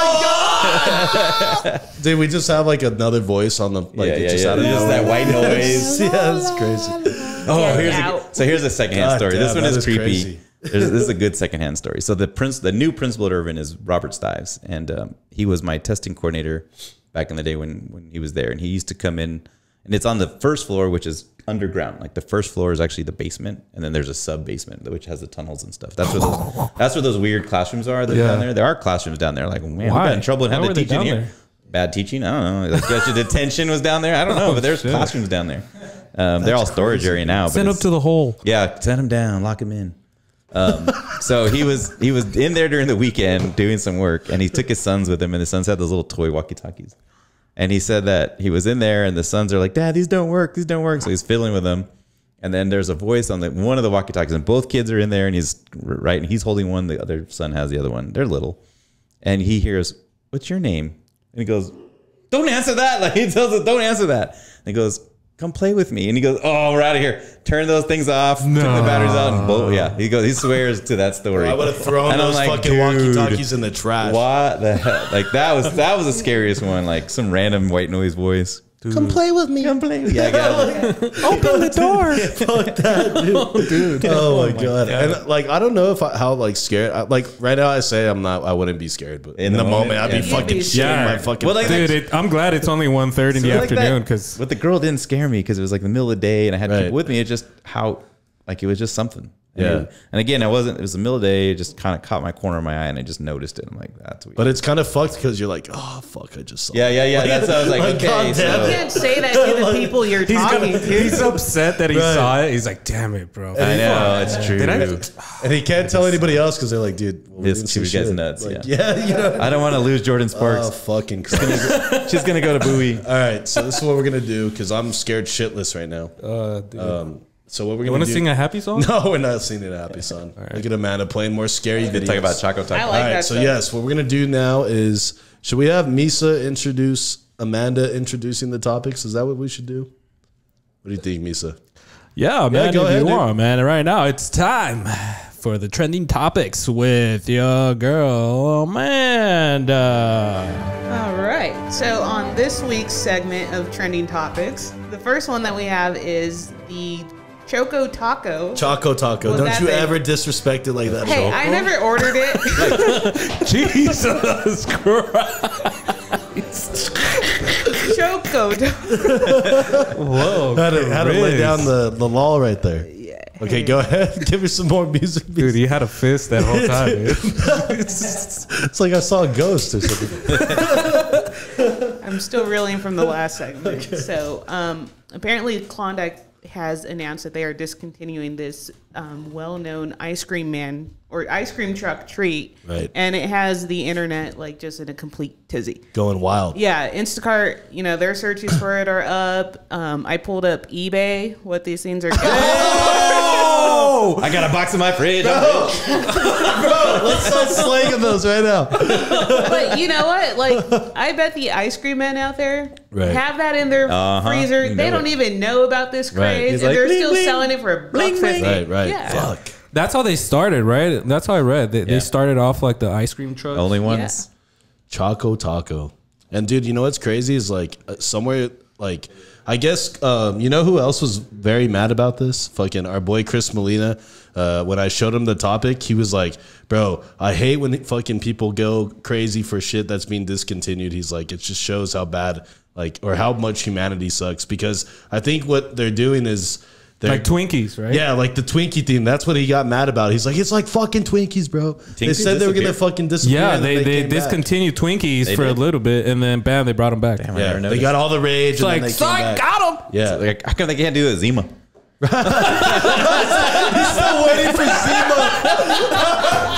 Dude, we just have like another voice on the like yeah, it yeah, just yeah. out of Just that white noise. yeah, that's crazy. Oh, Get here's a, so here's a secondhand God story. damn, this one that is, is creepy. crazy. This is a good secondhand story. So the prince, the new principal at Irvin is Robert Stives, and um, he was my testing coordinator back in the day when when he was there. And he used to come in, and it's on the first floor, which is underground. Like the first floor is actually the basement, and then there's a sub basement which has the tunnels and stuff. That's where those that's where those weird classrooms are. That Yeah. down there. There are classrooms down there. Like man, we Why? got in trouble and had to teach in here. there? Bad teaching. I don't know. Like detention was down there. I don't know, but there's classrooms down there. Um, they're all storage area now. Send up to the hole. yeah, send him down, lock him in. Um, so he was he was in there during the weekend doing some work, and he took his sons with him, and his sons had those little toy walkie talkies. And he said that he was in there, and the sons are like, "Dad, these don't work. These don't work." So he's fiddling with them, and then there's a voice on the one of the walkie talkies, and both kids are in there, and he's right, and he's holding one, the other son has the other one. They're little, and he hears, "What's your name?" And he goes, don't answer that. Like he tells us, don't answer that. And he goes, come play with me. And he goes, oh, we're out of here. Turn those things off. Took the batteries out and blow. Yeah. He goes, he swears to that story. I would have thrown And I'm those like, fucking walkie talkies in the trash. What the hell? Like that was that was the scariest one. Like some random white noise voice. Come play with me. Come play. Yeah, I got it. Open the door. Fuck that, dude. Oh, oh, my god. And like, I don't know if I, how like scared. I, like right now, I say I'm not. I wouldn't be scared, but in, the, moment, I'd be fucking You'd be shitting scared. my fucking. Well, like- Dude, it, I'm glad it's only 1.30 in the Like afternoon because But the girl didn't scare me because it was like the middle of the day and I had Right. people with me. It just how like it was just something. And Yeah. it- and again, I wasn't. It was the middle of the day. It just kind of caught my corner of my eye and I just noticed it. I'm like, that's weird. but it's kind of fucked because you're like, oh fuck, I just saw. yeah, yeah, yeah. That's what I was like. Like, okay, God so You can't say that to the people you're he's, talking gonna, to. he's upset that he Right. saw it. He's like, damn it, bro. I know it's true. Did I- And he can't tell anybody else because they're like, dude, well, we This didn't guy's shit. nuts, Like, yeah. yeah, you know. I don't want to lose Jordin Sparks. Oh Sparks. fucking Christ. She's gonna go to Bowie. All right, so this is what we're gonna do because I'm scared shitless right now. Uh, dude. Um, So what we're You gonna do? want to sing a happy song? no, we're not singing a happy song. Look at Amanda playing more scary videos. Talk about Choco Taco. I like All right, that so stuff. yes, what we're gonna do now is should we have Misa introduce Amanda introducing the topics? Is that what we should do? What do you think, Misa? Yeah, man. go if ahead, you dude. want, man. Right now, it's time for the trending topics with your girl Amanda. All right. So on this week's segment of trending topics, the first one that we have is the Choco Taco. Choco Taco. Was Don't that you the- ever disrespect it like that. Hey, I never ordered it. Jesus Christ! Choco. Ta- Whoa, had to, had to lay down the, the law right there. yeah. Okay, go ahead. Give me some more music. Dude, you had a fist that whole time. dude. It's like I saw a ghost or something. I'm still reeling from the last segment. So, um, apparently, Klondike has announced that they are discontinuing this um, well-known ice cream man or ice cream truck treat, Right. And it has the internet like just in a complete tizzy. Going wild. Yeah, Instacart, you know, their searches for it are up. Um, I pulled up eBay, what these things are. I got a box in my fridge. I'm rich. Let's start slanging those right now. but you know what? Like, I bet the ice cream men out there Right. have that in their Uh-huh. freezer. You they don't it. even know about this Right. craze, He's and like, they're bling, still bling. selling it for a buck Bling, bling. fifty. Right, right. Yeah. Fuck. That's how they started, right? That's how I read. They, Yeah. they started off like the ice cream truck. Only ones. Choco Taco. And dude, you know what's crazy is like uh, somewhere like I guess um, you know who else was very mad about this? Fucking our boy Chris Molina. Uh, when I showed him the topic, he was like, "Bro, I hate when fucking people go crazy for shit that's being discontinued." He's like, "It just shows how bad like or how much humanity sucks." Because I think what they're doing is they're like Twinkies, right? yeah, like the Twinkie thing. That's what he got mad about. He's like, it's like fucking Twinkies, bro. they said they were gonna fucking disappear. Yeah, and they, they, came back. discontinued Twinkies They for a little bit, and then bam, they brought them back. Damn, Yeah, they got all the rage. It's and like, then they came "Psych, got him. Yeah, Like, how come they can't do it, Zima? still waiting for Zima.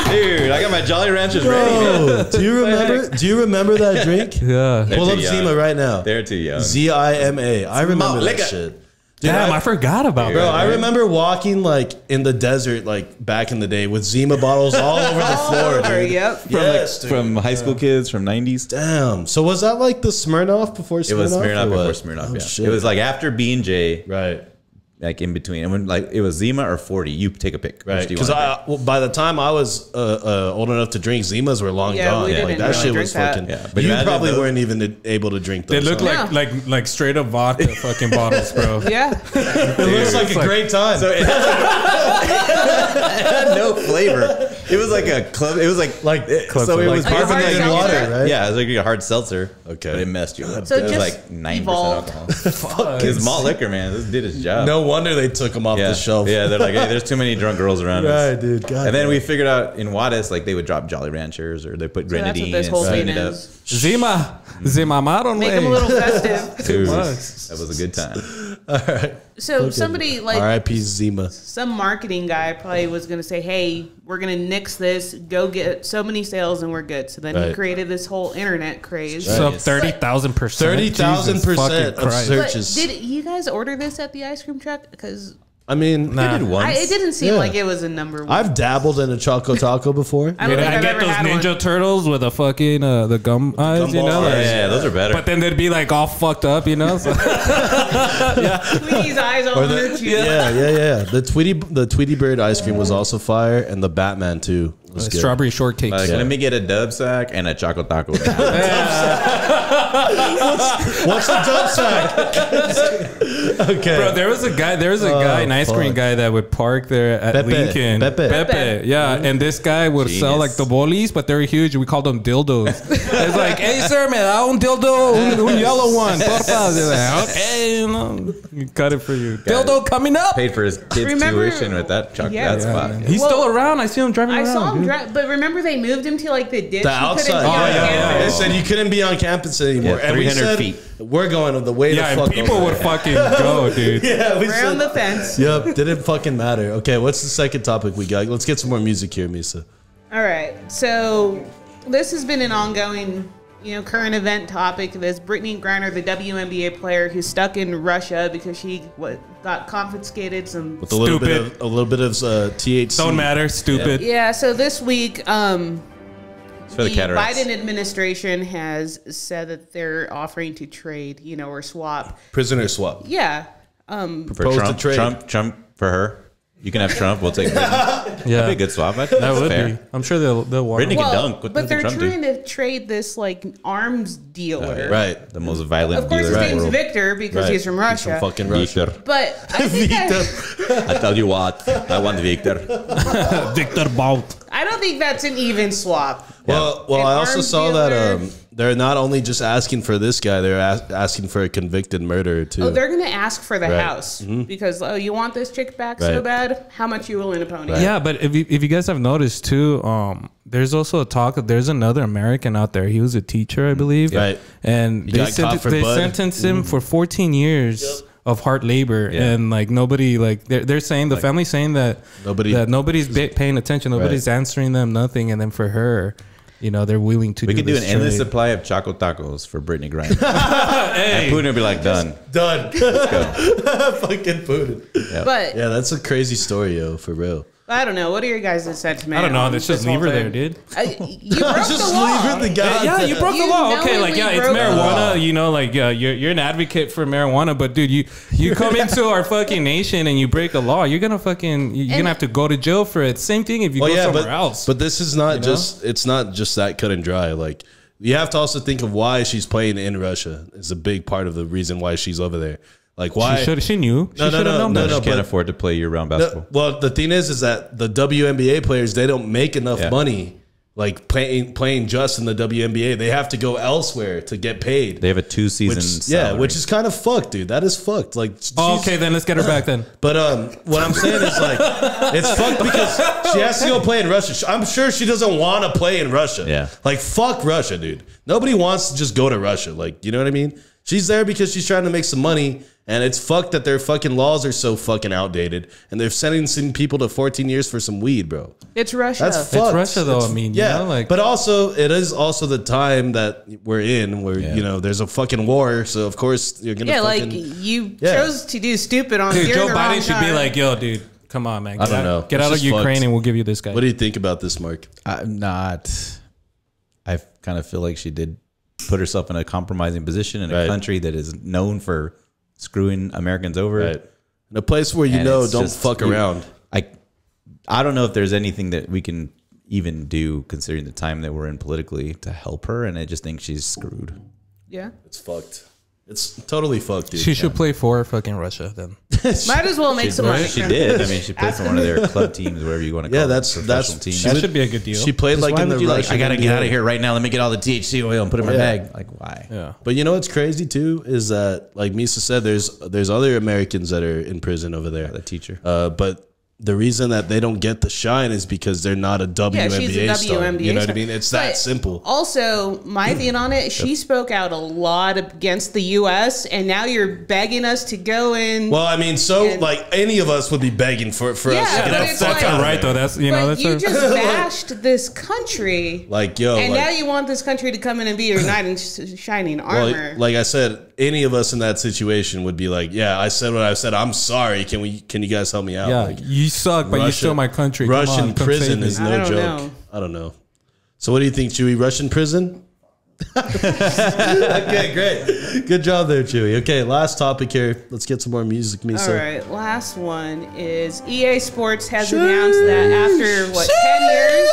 Dude, I got my Jolly Ranchers ready, do you remember? Do you remember that drink? Yeah. They're Pull up young. Zima right now. They're too young. Z I M A. I remember that shit. Dude, Damn, I, I forgot about bro, that. Bro, I remember walking like in the desert, like back in the day, with Zima bottles all over the floor, over, dude. yep. Yes, dude. From high school kids, from 90s. Damn. So was that like the Smirnoff before Smirnoff? It was Smirnoff before? Smirnoff, Oh, yeah. shit. It was like after B and J, right. Like in between. And when like it was Zima or 40, you take a pick. Right, because I well, by the time I was uh, uh, old enough to drink, Zimas were long Yeah, gone. we like didn't that really shit was that. fucking. Yeah, but you probably those- weren't even able to drink They those. look huh? like like like straight up vodka fucking bottles, bro. Yeah. it looks like a great time. So it had no flavor. It was like a club. It was like Like- it- Club so it was Like a hard carbonated seltzer? water, right? Yeah, it was like a hard seltzer. Okay. but it messed you up. So it was like nine percent alcohol. Fuck, It's malt liquor, man. This did its job. no wonder they took them off yeah, the shelf. yeah. They're like, hey, there's too many drunk girls around right, us. dude. God And then damn. we figured out in Juarez, like they would drop Jolly Ranchers or they put So that's what grenadine this and whole sweeten thing it up. is. Zima, mm. Zima, Maron Make them a little festive. Dude, much. that was a good time. So somebody like R.I.P. Zima. some marketing guy probably was going to say, "Hey, we're going to nix this. Go get so many sales, and we're good." So then he created this whole internet craze. So thirty thousand percent. Thirty thousand percent of But searches. did you guys order this at the ice cream truck? Because I mean, Nah. did once. I, it didn't seem Yeah. like it was a number one. I've dabbled in a choco taco before. I don't Dude, think I I've get ever those had Ninja one. Turtles with the fucking uh, the gum eyes, you know. Gumball like- eyes. yeah, those are better. But then they'd be like all fucked up, you know. So, Tweety's eyes all Or the, the yeah, yeah, yeah. The Tweety, the Tweety Bird ice cream was also fire, and the Batman too was good. strawberry shortcake. like, let me get a dub sack and a choco taco. What's the dub sack? okay, Bro, there was a guy. There was a Oh, guy, an ice cream guy that would park there at Pepe. Lincoln. Pepe. Pepe. yeah. Mm-hmm. And this guy would sell like the bolis, but they're huge. We called them dildos. it's like, hey, sir, man, I own dildo, un, un yellow one. Porfa. Like, okay, you know, cut it for you. Dildo coming up. Paid for his kids' Remember- tuition with that chocolate Yeah. that Yeah, spot. He's Well, still around. I see him driving I around. saw him, dude. dri- but remember they moved him to like the ditch. the outside. be Oh, on yeah, yeah. They said you couldn't be on campus anymore, Yeah, and we 300 said feet. we're going the way Yeah, the and fuck. people over would fucking go, dude. Yeah, we Around the said. fence. Yep, didn't fucking matter. Okay, what's the second topic we got? Let's get some more music here, Misa. All right. So this has been an ongoing you know, current event topic this Brittney Griner, the WNBA player who's stuck in Russia because she what got confiscated some. With a little bit Stupid. of a little bit of uh, THC. Don't matter. Stupid. Yeah, so this week, um, for the the cataracts. Biden administration has said that they're offering to trade, you know, or swap. Prisoner swap. Yeah, um, for Propose to Trump, trade. Trump, Trump for her. You can have Trump. We'll take Brittney. That'd be Yeah, a good swap. I think that would fair. be. I'm sure they'll they'll want. Brittney to- can dunk. What but they're Trump do? trying to trade this like arms dealer. Right. The most violent Of course, dealer his in name's world. Victor because Right. he's from Russia. from fucking Russia. Victor. but I think that, I tell you what, I want Victor. Victor Bout. I don't think that's an even swap. Well, well, An I also arms saw that dealer. um, they're not only just asking for this guy; they're as- asking for a convicted murderer too. Oh, they're gonna ask for the Right. house because oh, you want this chick back so Right. bad? How much you willing to pony? Yeah, but if you, if you guys have noticed too, um, there's also a talk of there's another American out there. He was a teacher, I believe. Right. And He they got caught sent, for they bud. sentenced him for 14 years of hard labor, Yeah. and like nobody like they're, they're saying the family's saying that Nobody- that nobody's ba- paying attention, nobody's answering them, nothing, and then for her, you know, they're willing to. We do could do an this endless supply of Choco Tacos for Brittney Griner. And Putin would be like, done. done. Let's go. fucking Putin. But Yeah, that's a crazy story, yo, for real. I don't know. What are your guys' sentiment? I don't know. Let's this just leave her there, dude. Uh, you broke Just the law. leave her the guy. Yeah, you broke You the law. Okay, like yeah, it's marijuana. You know, like uh, you're you're an advocate for marijuana, but dude, you you come into our fucking nation and you break a law, you're gonna fucking you're And- gonna have to go to jail for it. Same thing if you Well, go yeah, somewhere but else. but this is not know? just it's not just that cut and dry. Like you have to also think of why she's playing in Russia. Is a big part of the reason why she's over there. Like why? she should she knew. She No, no, should have no, known no, that. no, Just can't afford to play year-round basketball. No, well, the thing is, is that the WNBA players they don't make enough Yeah. money like playing playing just in the WNBA. They have to go elsewhere to get paid. They have a two-season which, yeah, which is kind of fucked, dude. That is fucked. Like, Oh, okay, then let's get her back then. But um, what I'm saying is like, it's fucked because she has to go play in Russia. I'm sure she doesn't want to play in Russia. Yeah. Like fuck Russia, dude. Nobody wants to just go to Russia. Like, you know what I mean? She's there because she's trying to make some money, and it's fucked that their fucking laws are so fucking outdated, and they're sentencing people to 14 years for some weed, bro. It's Russia. That's fucked. It's Russia, though, I mean, you yeah. know, like- but also it is also the time that we're in, where Yeah. you know there's a fucking war. So of course you're gonna yeah, like you Yeah. chose to do stupid on Dude, during Joe the wrong Biden should be like, yo, dude, come on, man. I Get don't out, know. Get It's out of Ukraine fucked. and we'll give you this guy. what do you think about this, Mark? I'm not. I kind of feel like she did put herself in a compromising position in a Right. country that is known for screwing Americans over. Right. In a place where you And know don't just- fuck around. I, I don't know if there's anything that we can even do considering the time that we're in politically to help her, and I just think she's screwed. yeah. It's fucked. It's totally fucked, dude. she should play for fucking Russia then. Might as well make some money. She did. I mean, she played for one of their club teams, whatever you want to call Yeah, it, that's professional that's team. she That should be a good deal. She played like in the would you like? I gotta get out of here right now. Let me get all the THC oil and put it in my Yeah. bag. Like, why? Yeah. But you know what's crazy too is that like Misa said, there's there's other Americans that are in prison over there. The teacher. Uh, but the reason that they don't get the shine is because they're not a WNBA, Yeah, she's a star. WNBA. You know what I mean? It's But that simple. Also, my thing on it, she spoke out a lot against the U.S., and now you're begging us to go in. Well, I mean, so like any of us would be begging for for Yeah, us to get the it's fuck like- right though. That's you know that's you a, just bashed this country, Like yo, and like, now you want this country to come in and be your knight in sh- shining well, armor. like I said, any of us in that situation would be like, yeah, I said what I said. I'm sorry. Can we? Can you guys help me out? yeah. Like, you suck, but you Russia- still my country. Russian on, prison is no I joke. know. I don't know. So what do you think, Chewy? Russian prison? okay, great. Good job there, Chewy. Okay, last topic here. Let's get some more music, Misa. All right, last one is EA Sports has announced that after what ten years,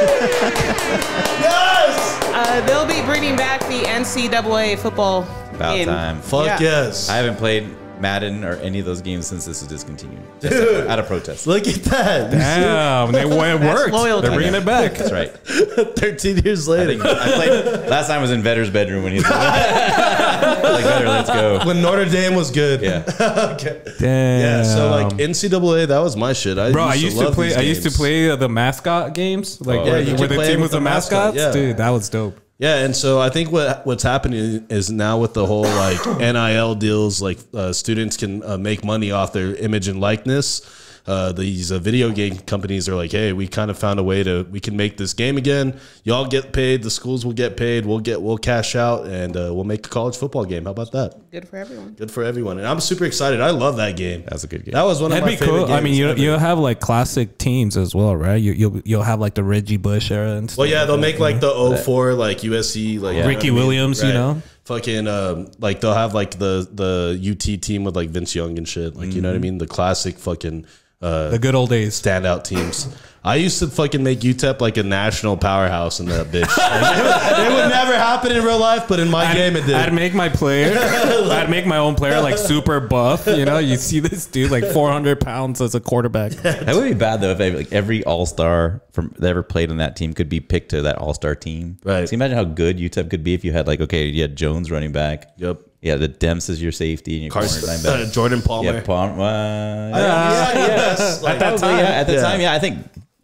Yes! Uh, they'll be bringing back the NCAA football About game. time. Fuck Yeah. yes. I haven't played Madden or any of those games since this was discontinued. Just Dude. out of protest. Look at that. Damn, they, it worked. loyalty. They're bringing it back. That's right. 13 years I, later. think I played last time I was in Vetter's bedroom when he was like, Vetter, let's go. when Notre Dame was good. Yeah. okay. Damn. Yeah, so like NCAA, that was my shit. I Bro, I used used to play. I used to play uh, the mascot games, like Oh, where, yeah, you where could the play team with was the the mascot, mascots. yeah. Dude, that was dope. Yeah, and so I think what what's happening is now with the whole like NIL deals, like uh, students can uh, make money off their image and likeness. Uh, these uh, video game companies are like, hey, we kind of found a way to we can make this game again. Y'all get paid, the schools will get paid, we'll get we'll cash out, and uh, we'll make a college football game. How about that? Good for everyone. Good for everyone, and I'm super excited. I love that game. That's a good game. That was one That'd of my be favorite cool. games. I mean, you ever. you'll have like classic teams as well, right? You, you'll you'll have like the Reggie Bush era and stuff. Well, yeah, they'll like make that, like you know? the 04, like USC, like you know Ricky what I mean? Williams, you know? fucking um, like they'll have like the the UT team with like Vince Young and shit, like you know what I Mm-hmm. mean, the classic fucking uh, the good old days. standout teams. I used to fucking make UTEP like a national powerhouse in that bitch. Like, it, would, it would never happen in real life, but in my game it did. I'd make my player. I'd make my own player like super buff. You know, you see this dude like 400 pounds as a quarterback. That would be bad though if every, like every All Star from that ever played on that team could be picked to that All Star team. Right. So you imagine how good UTEP could be if you had like okay, you had Jones running back. Yep. Yeah, the Demps is your safety and your Carson, corner uh, linebacker. Jordan Palmer. Yeah, Palm, uh, yeah, yes. Like, at that time, yeah, at the Yeah. time, yeah, I think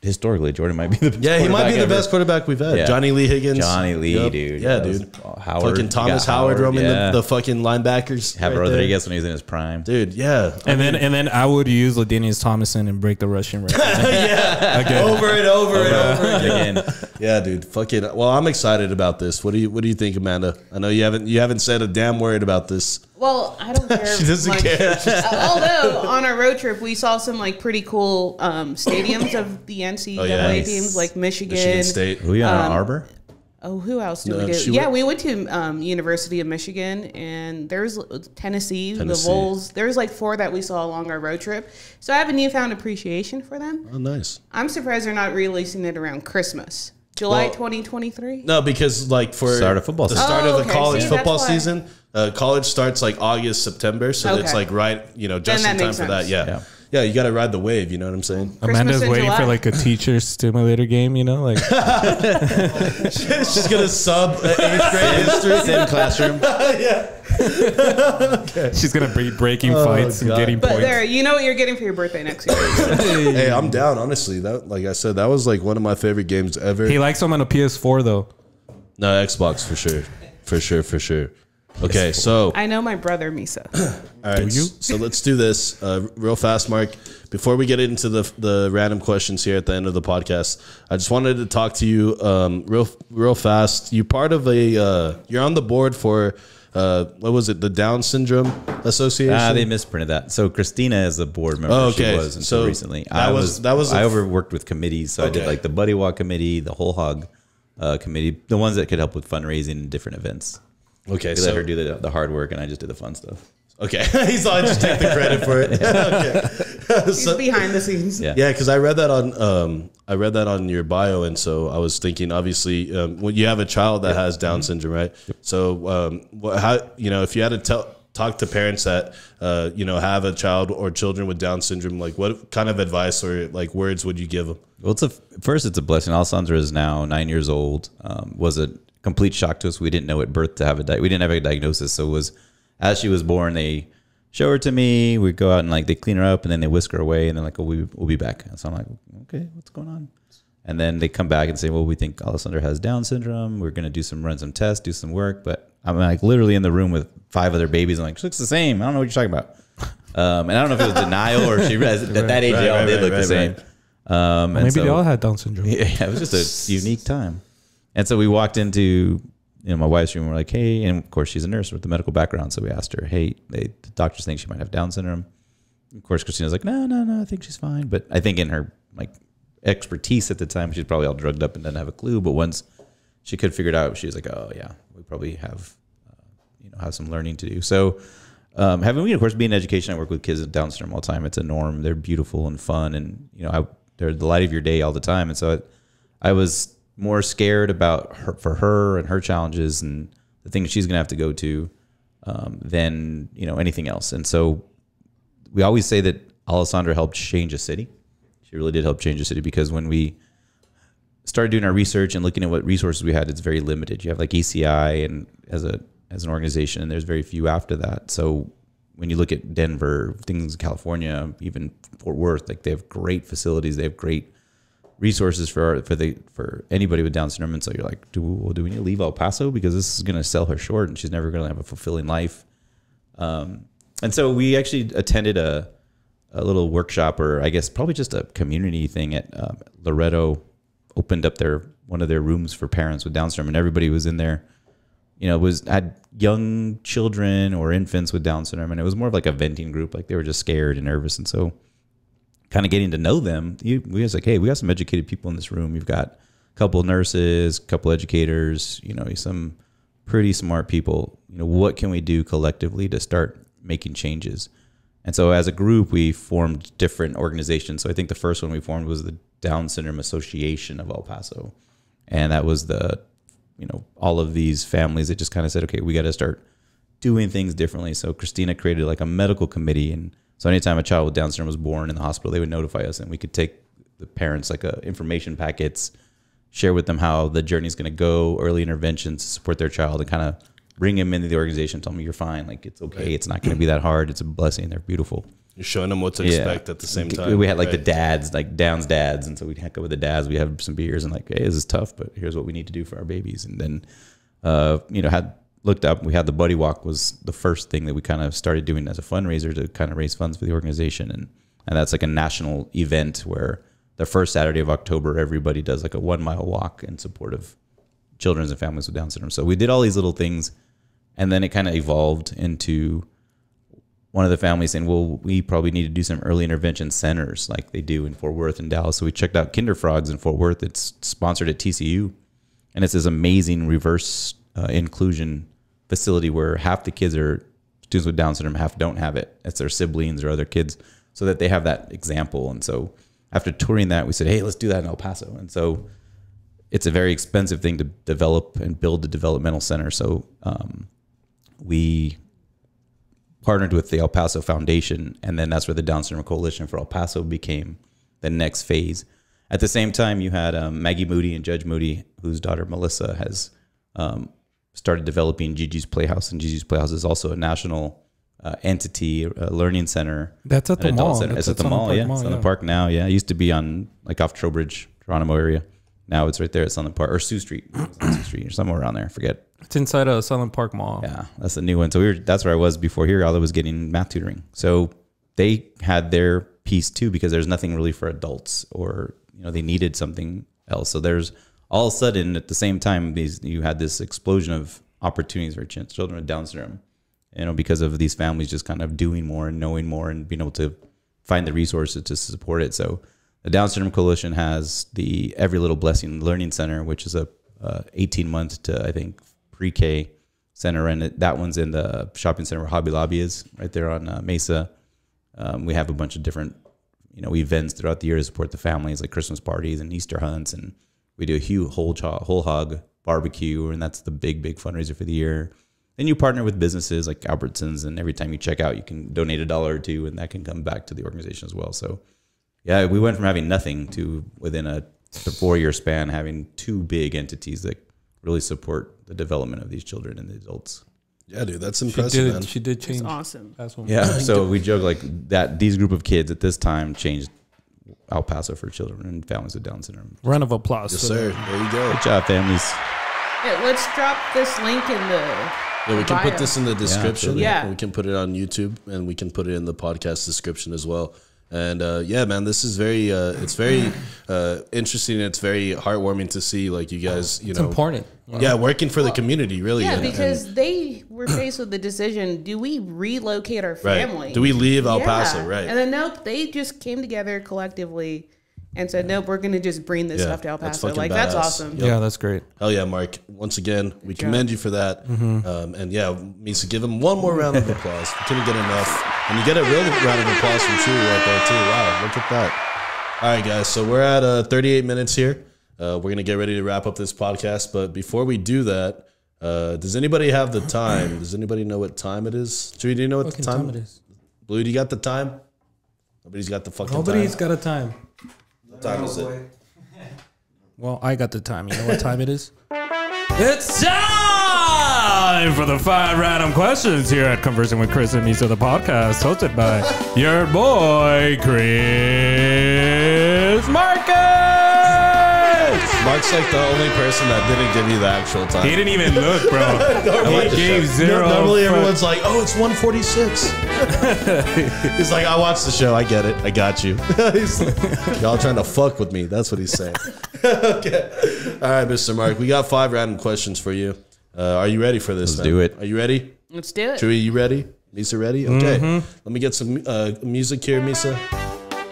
historically Jordan might be the best yeah, he might be quarterback the ever. best quarterback we've had. Yeah. Johnny Lee Higgins. Johnny Lee, Yep. dude. Yeah, That was- dude. oh, Howard. fucking You Thomas got Howard, roaming yeah. the, the fucking linebackers. Have right there. Rodriguez when he was in his prime. Dude, yeah. And then and then I would use LaDainian Tomlinson and break the rushing record. yeah. Again. Over and over and over again. Again, Yeah, dude. Fucking. Well, I'm excited about this. What do you What do you think, Amanda? I know you haven't you haven't said a damn word about this. Well, I don't care. She doesn't much. care. Uh, although on our road trip we saw some like pretty cool um, stadiums of the NCAA Oh, yeah. Teams, like Michigan. Michigan State. who you on Um, Arbor? Oh, who else did No, we she do? Yeah, went- we went to um, University of Michigan, and there's Tennessee, Tennessee. the Vols. There's like four that we saw along our road trip. So I have a newfound appreciation for them. Oh, nice. I'm surprised they're not releasing it around Christmas, July Well, 2023. No, because like for Start of football the season. start Oh, of the okay. college See, football season. Uh, college starts like August, September, so it's like right, you know, just in time makes for that. Yeah. Yeah. Yeah, You got to ride the wave. You know what I'm saying? Amanda's in waiting July. for like a teacher stimulator game. You know, like She's gonna sub uh, eighth grade history. Same classroom. Yeah, she's gonna be breaking fights and God. getting But points. there, you know what you're getting for your birthday next year. hey, I'm down. Honestly, that like I said, that was like one of my favorite games ever. He likes them on a PS4 though. no, Xbox for sure, for sure, for sure. Okay, so I know my brother Misa. All right, you? so let's do this uh, real fast, Mark. Before we get into the the random questions here at the end of the podcast, I just wanted to talk to you um, real real fast. You're part of a uh, you're on the board for uh, what was it? The Down Syndrome Association. Ah, they misprinted that. So Christina is a board member. Oh, okay. She was until So recently. that I was- was, that was a I f- overworked with committees, so I did like the Buddy Walk committee, the Whole Hog uh, committee, the ones that could help with fundraising and different events. Okay, They so let her do the, the hard work, and I just did the fun stuff. okay, he's all I just take the credit for it. okay, He's so, behind the scenes. Yeah. Yeah, because I read that on um, I read that on your bio, and so I was thinking, obviously, um, when you have a child that has Down syndrome, right? So, um, what, how you know, if you had to tell talk to parents that uh, you know have a child or children with Down syndrome, like what kind of advice or like words would you give them? Well, it's a first. It's a blessing. Alessandra is now nine years old. Um, was a complete shock to us. We didn't know at birth to have a di- we didn't have a diagnosis. So it was as she was born, they show her to me. We go out and like they clean her up, and then they whisk her away, and then like, oh, we we'll be back. And so I'm like, okay, what's going on? And then they come back and say, well, we think Alessandra has Down syndrome. We're gonna do some run some tests, do some work. But I'm like literally in the room with five other babies. I'm like, she looks the same. I don't know what you're talking about. Um, and I don't know if it was denial or she realized at that age they all right, did right, look the right, same. Um, and Maybe so- they all had Down syndrome. yeah, it was just a unique time. And so we walked into you know my wife's room. We're like, hey, and of course she's a nurse with the medical background, so we asked her, hey, they, the doctors think she might have Down syndrome. Of course, Christina's like, no, no, no, I think she's fine. But I think in her like expertise at the time, she's probably all drugged up and doesn't have a clue. But once she could figure it out, she was like, oh yeah, we probably have uh, you know have some learning to do. So um, having me, of course, being in education, I work with kids with Down syndrome all the time. It's a norm. They're beautiful and fun, and you know, I, they're the light of your day all the time. And so I was more scared about her for her and her challenges and the things she's gonna have to go to um, than you know anything else. And so we always say that Alessandra helped change a city. She really did help change a city because when we started doing our research and looking at what resources we had, it's very limited. You have like ECI and as a as an organization, and there's very few after that. So when you look at Denver, things in California, even Fort Worth, like they have great facilities, they have great resources for for the for anybody with Down syndrome. And so you're like, do well, do we need to leave El Paso because this is going to sell her short, and she's never going to have a fulfilling life. Um, and so we actually attended a a little workshop, or I guess probably just a community thing at um, Loretto. Opened up their one of their rooms for parents with Down syndrome, and everybody was in there. You know, was had young children or infants with Down syndrome, and it was more of like a venting group. Like they were just scared and nervous, and so kind of getting to know them, you, we was like, hey, we got some educated people in this room. You've got a couple nurses, a couple educators, you know, some pretty smart people. You know, what can we do collectively to start making changes? And so as a group, we formed different organizations. So I think the first one we formed was the Down Syndrome Association of El Paso. And that was the, you know, all of these families that just kind of said, okay, we got to start doing things differently. So Christina created like a medical committee and so anytime a child with Down syndrome was born in the hospital, they would notify us, and we could take the parents like uh, information packets, share with them how the journey is going to go, early interventions to support their child, and kind of bring them into the organization. Tell them you're fine, like it's okay, it's not going to be that hard. It's a blessing. They're beautiful. You're showing them what to expect at the same time. We had like the dads, like Down's dads, and so we'd go with the dads. We have some beers and like, hey, this is tough, but here's what we need to do for our babies. And then, uh, you know, had looked up. We had the buddy walk was the first thing that we kind of started doing as a fundraiser to kind of raise funds for the organization, and and that's like a national event where the first Saturday of October, everybody does like a one mile walk in support of children and families with Down syndrome. So we did all these little things, and then it kind of evolved into one of the families saying, "Well, we probably need to do some early intervention centers like they do in Fort Worth and Dallas." So we checked out KinderFrogs in Fort Worth. It's sponsored at TCU, and it's this amazing reverse uh, inclusion facility where half the kids are students with Down syndrome, half don't have it. It's their siblings or other kids, so that they have that example. And so after touring that, we said, "Hey, let's do that in El Paso." And so it's a very expensive thing to develop and build a developmental center. So um, we partnered with the El Paso Foundation, and then that's where the Down Syndrome Coalition for El Paso became the next phase. At the same time, you had um, Maggie Moody and Judge Moody, whose daughter Melissa has um, started developing Gigi's Playhouse, and Gigi's Playhouse is also a national uh, entity, a learning center. That's at the mall. center. That's It's at the mall, yeah. Park It's Mall, on the park now, yeah. It used to be on like off Trowbridge, Geronimo area. Now it's right there at Sunland Park or Sioux Street, It was on Sioux Street or somewhere around there. I forget. It's inside a Sunland Park Mall. Yeah, that's the new one. So we were that's where I was before here. All I was getting math tutoring. So they had their piece too because there's nothing really for adults or you know they needed something else. So there's all of a sudden at the same time these you had this explosion of opportunities for ch- children with Down syndrome. You know because of these families just kind of doing more and knowing more and being able to find the resources to support it. So the Down Syndrome Coalition has the Every Little Blessing Learning Center, which is a uh, 18 month to I think pre-K center, and that one's in the shopping center where Hobby Lobby is, right there on uh, Mesa. Um, we have a bunch of different, you know, events throughout the year to support the families, like Christmas parties and Easter hunts, and we do a huge whole cho- whole hog barbecue, and that's the big big fundraiser for the year. Then you partner with businesses like Albertsons, and every time you check out, you can donate a dollar or two, and that can come back to the organization as well. So, yeah, we went from having nothing to within a four year span having two big entities that really support the development of these children and the adults. Yeah, dude, that's She impressive, did. man. She did It's change. awesome. That's one. Yeah. So we joke like that. These group of kids at this time changed El Paso for children and families with Down syndrome. Round of applause. Yes, sir. them. There you go. Good job, families. Yeah, let's drop this link in the. Yeah, we can bio. put this in the description. absolutely. Yeah. we can put it on YouTube, and we can put it in the podcast description as well. And uh, yeah, man, this is very, uh, it's very uh, interesting. And it's very heartwarming to see, like you guys, you It's know, important. yeah, working for the community, really. Yeah, and- and- because they were faced with the decision: do we relocate our Right. family? Do we leave El Yeah. Paso? Right. And then nope, they just came together collectively and said, nope, we're going to just bring this Yeah, stuff to El that's Paso. fucking Like that's badass. awesome. Yeah, that's great. Hell yeah, Mark. Once again, we commend you for that. Mm-hmm. Um, and yeah, Misa, give him one more round of applause. We couldn't get enough. And you get a real round of applause from True right there, too. Wow, look at that. All right, guys. So we're at uh, 38 minutes here. Uh, we're going to get ready to wrap up this podcast. But before we do that, uh, does anybody have the time? Does anybody know what time it is? True, do you know what Fucking the time? time it is. Blue, do you got the time? Nobody's got the fucking Nobody's time. got a time. What time is it? Well, I got the time. You know what time it is? It's time for the five random questions here at Conversing with Chris and Misa, the podcast, hosted by your boy Chris Marcus. Mark's like the only person that didn't give you the actual time. He didn't even look, bro. he gave zero. Normally fuck. everyone's like, "Oh, it's 146." he's like, "I watched the show. I get it. I got you." he's like, Y'all trying to fuck with me? That's what he's saying. okay. All right, Mr. Mark. We got five random questions for you. Uh, are you ready for this? Let's man? do it. Are you ready? Let's do it. Chewy, you ready? Misa ready? Okay. Let me get some uh, music here, Misa.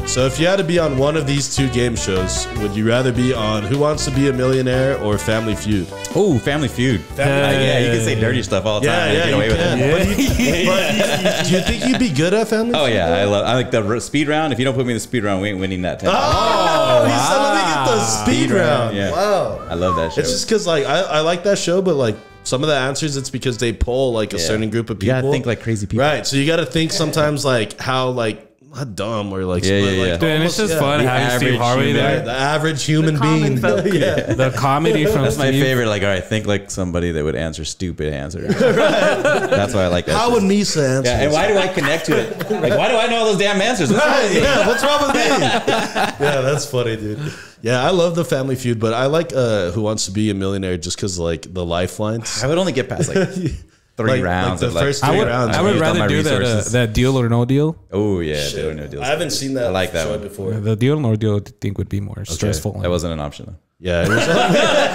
So, if you had to be on one of these two game shows, would you rather be on Who Wants to Be a Millionaire or Family Feud? Oh, Family Feud. Uh, yeah, you can say dirty stuff all the time. and Yeah, yeah, get you away with can. it. But, you, but you- you- do you think you'd be good at Family Feud? Oh Feud? yeah, I love. I like the speed round. If you don't put me in the speed round, we ain't winning that. 10. Oh, he said, let me get the speed, Speed round. round, yeah. Wow. I love that show. It's just because, like, I, I like that show, but, like, some of the answers, it's because they pull, like, a Yeah. certain group of You people. gotta think like crazy people. Right. So you got to think sometimes, like, how, like, not dumb or, like, Yeah, but, yeah, like, yeah. Dude, and it's almost- just yeah. fun The having Steve average Harvey human. there. The average human common being. folk. yeah. The comedy from That's my Steve. favorite. Like, all right, think like somebody that would answer stupid answers. That's why I like that. How show. would Misa answer? Yeah, and this? why do I connect to it? Like, why do I know all those damn answers? What's wrong with me? yeah, what's wrong with me? yeah, that's funny, dude. Yeah, I love the Family Feud, but I like uh, Who Wants to Be a Millionaire just because like the lifelines. I would only get past like three Like- rounds like of the like. first I three would, rounds, I would Used all rather my do that, uh, that deal or no deal. Oh yeah, deal, or no deal. I haven't seen that. I like that one. before. The deal or no deal, I think, would be more stressful. That wasn't an option though. Yeah, it was,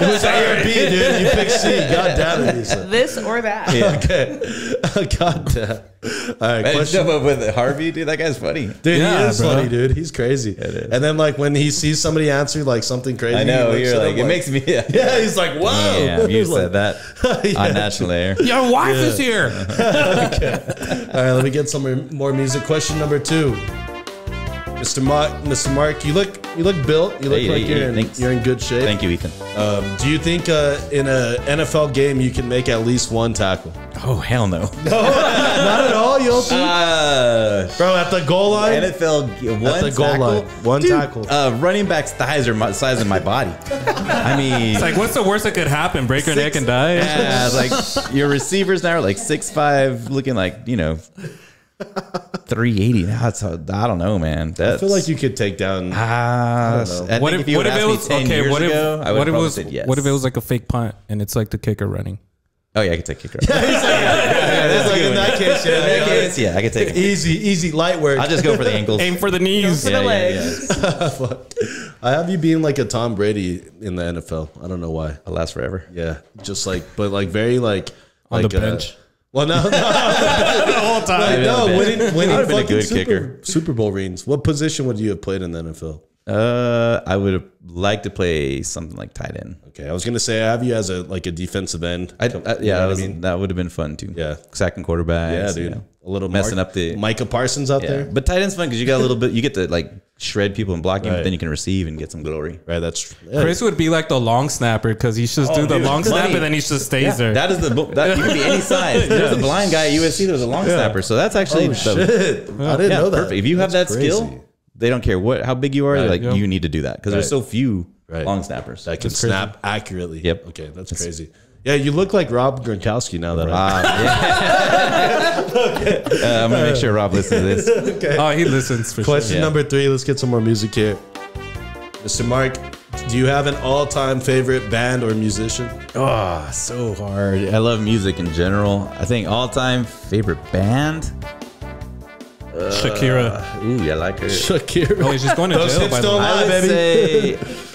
it was A or B, dude. You picked C. God damn it, Lisa. This or that. Okay. God damn. All right, Hey, question. no, but with Harvey, dude, that guy's funny. Dude, Yeah, he is bro. funny, dude. He's crazy. is. And then, like, when he sees somebody answer like something crazy, I know. he You're like, him it makes me. Yeah, Yeah, he's like, whoa. Damn, you said like- that Yeah. on national air. Your wife is here. okay. All right, let me get some more- more music. Question number two, Mr. Mark. Mr. Mark, you look you look built. You look Hey, like hey, you're hey, in, thanks. you're in good shape. Thank you, Ethan. Um, do you think uh, in a NFL game you can make at least one tackle? Oh hell no. No, not at all. You don't think, Uh, bro? At the goal line. NFL g- one the goal tackle? line. One Dude, tackle. Uh, running back's thighs are my size of my body. I mean, It's like, what's the worst that could happen? Break your neck and die? yeah, like your receivers now are like six five, looking like you know. 380. That's I don't know, man. That's, I feel like you could take down. Ah, I, know. think What if, if you what if it was 10 okay? years What if ago, I would what if it was said yes. what if it was like a fake punt and it's like the kicker running? Oh yeah, I could take kicker. It's like in that case, yeah, In that yeah. case, yeah, I could take it. Easy, easy, light work. I'll just go for the ankles. Aim for the knees. For Yeah, the legs. yeah. Fuck. I have you being like a Tom Brady in the NFL. I don't know why. i'll last forever. Yeah, just like, but like very like On like the uh, bench. Well, no, no, the whole time. On no, winning, winning I been a fucking good Super, kicker. Super Bowl rings. What position would you have played in the NFL? Uh, I would like to play something like tight end. Okay, I was gonna say I have you as a like a defensive end. I, You know I, yeah, I that, mean? that would have been fun too. Yeah. sacking quarterbacks. yeah, you dude, know. a little Messing Mark- up the- Micah Parsons out Yeah, there. but tight end's fun because you got a little bit. You get to like shred people and block them, Right. but then you can receive and get some glory. Right, that's yeah. Chris would be like the long snapper because he just oh, do the dude, long snap and then he just stays there. That is the bo- that you can be any size. There's a blind guy at USC. There's a long snapper, so that's actually Oh the, shit! I didn't yeah, know that. perfect. If you have that crazy. skill, they don't care what how big you are. Right. like Yep. you need to do that because there's so few Right. long snappers. that can snap accurately. Yep. Okay, that's crazy. Yeah, you look like Rob Gronkowski now that I. Ah, yeah. Uh, I'm gonna make sure Rob listens to this. oh, he listens for Question Yeah. number three. Let's get some more music here. Mr. Mark, do you have an all-time favorite band or musician? Oh, so hard. I love music in general. I think all time favorite band. sure. Shakira. Ooh, I like her. Shakira. Oh, he's just going to Those jail. hips By the don't way. lie. I would baby. say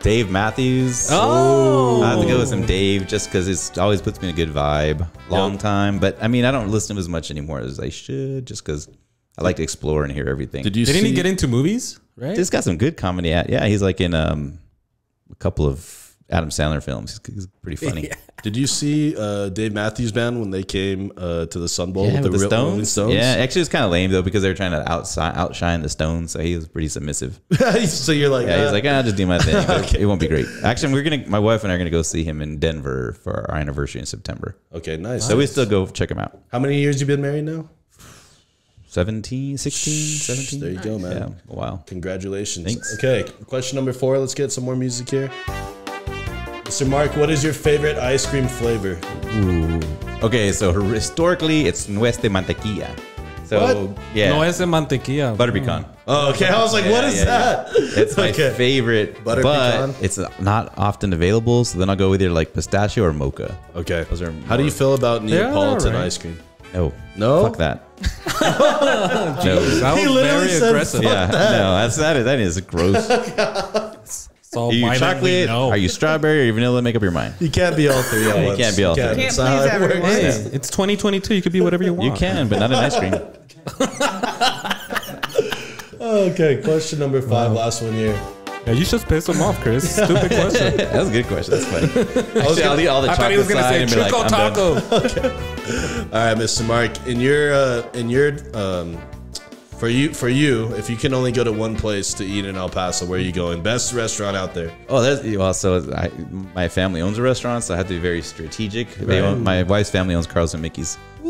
Dave Matthews. Oh. I have to go with some Dave just because it always puts me in a good vibe. Long time, but I mean, I don't listen to him as much anymore as I should, just because I like to explore and hear everything. Did you Didn't see? he get into movies? Right. Just got some good comedy. At yeah, he's like in um a couple of Adam Sandler films. He's, pretty funny. Did you see uh, Dave Matthews Band when they came uh, to the Sun Bowl Yeah, with the, with the Rolling Stones. Stones? Yeah, actually, it's kind of lame though because they were trying to outsi- outshine the Stones. So he was pretty submissive. so you're like, Yeah, uh, he's like, I'll just do my thing. But It won't be great. Actually, we're gonna. My wife and I are gonna go see him in Denver for our anniversary in September. okay, nice. So we still go check him out. How many years you been married now? 17, 16, 17. There you go, man. Yeah, a while. Congratulations. Thanks. Okay, question number four. Let's get some more music here. Mr. Mark, what is your favorite ice cream flavor? Okay, so historically, it's nuez de mantequilla. So yeah, No es de mantequilla. butter pecan. Oh, okay. I was like, what Yeah, is yeah, that? It's my Okay. favorite, Butter but pecan? it's not often available. So then I'll go with either like pistachio or mocha. Okay. Those are How do you feel about Neapolitan alright. ice cream? No, No? fuck that. no. that He literally very said aggressive. Yeah, no, that's that is that is gross. Oh, So Are you chocolate? no. Are you strawberry? Or you vanilla? Make up your mind. You can't be all three at you can't be all three. Can't That's not please everyone. Hey, it's 2022. You could be whatever you want. You can, but not in ice cream. Okay, question number five, last one here. Yeah, you just pissed him off, Chris. Stupid question. That's a good question. That's funny. Actually, I'll eat all the I thought he was gonna say and be like, Choco I'm. Taco. All right, Mr. Mark, in your uh, in your um, for you for you, if you can only go to one place to eat in El Paso, where are you going? Best restaurant out there. Oh, that's well. So I, my family owns a restaurant, so I have to be very strategic. They Right. own, my wife's family owns Carlos and Mickey's, and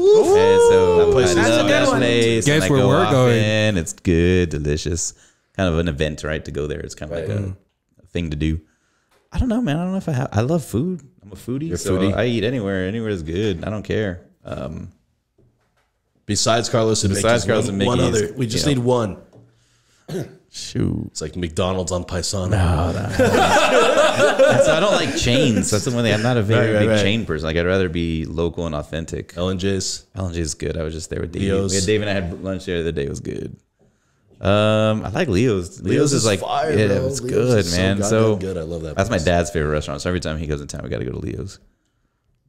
so That place I is love That's a good that place. Guess where go we're often. going. It's good, delicious. Kind of an event, right? To go there, it's kind of like a, a thing to do. I don't know, man. I don't know if I have. I love food. I'm a foodie. You're so foodie. I eat anywhere. Anywhere is good. I don't care. Um, Besides Carlos and Besides Mickey's, Carlos one, and one Mickey's, other. We just you need know. one. shoot. It's like McDonald's on Paisano. so I don't like chains. That's the one thing. I'm not a very Right, right, big right. chain person. Like I'd rather be local and authentic. Ellen J's. L&J is good. I was just there with Dave. Leo's. We had Dave and I had lunch there the other day. It was good. Um, I like Leo's. Leo's, Leo's is, is like fire, yeah, bro. it's Leo's good, is so man. goddamn So, good. I love that That's my dad's favorite restaurant. So every time he goes in town, we got to go to Leo's.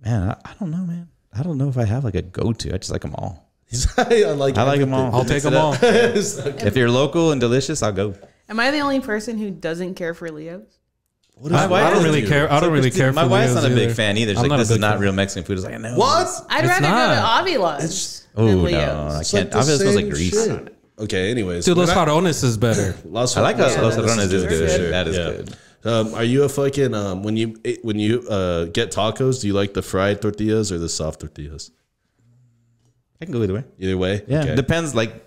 Man, I, I don't know, man. I don't know if I have like a go to. I just like them all. I like. I like them all. I'll take them all. If you're local and delicious, I'll go. Am I the only person who doesn't care for Leo's? I, I don't really care. I don't really care My for wife's Leo's not a big either. fan either. She's I'm like, not a this is big not fan. real Mexican food. It's like, I know. What? I'd It's rather not. go to Avila's Oh than no, Leo's. I It's can't. the I feel it smells like same grease. shit. Okay. Anyways, Dude, Los We're Jarones is better. Los I like Los Yeah, Los that's is good. good. Sure. That is Yeah. good. Um, are you a fucking um, when you when you uh, get tacos? Do you like the fried tortillas or the soft tortillas? I can go either way. Either way, Yeah, Okay. depends. Like like,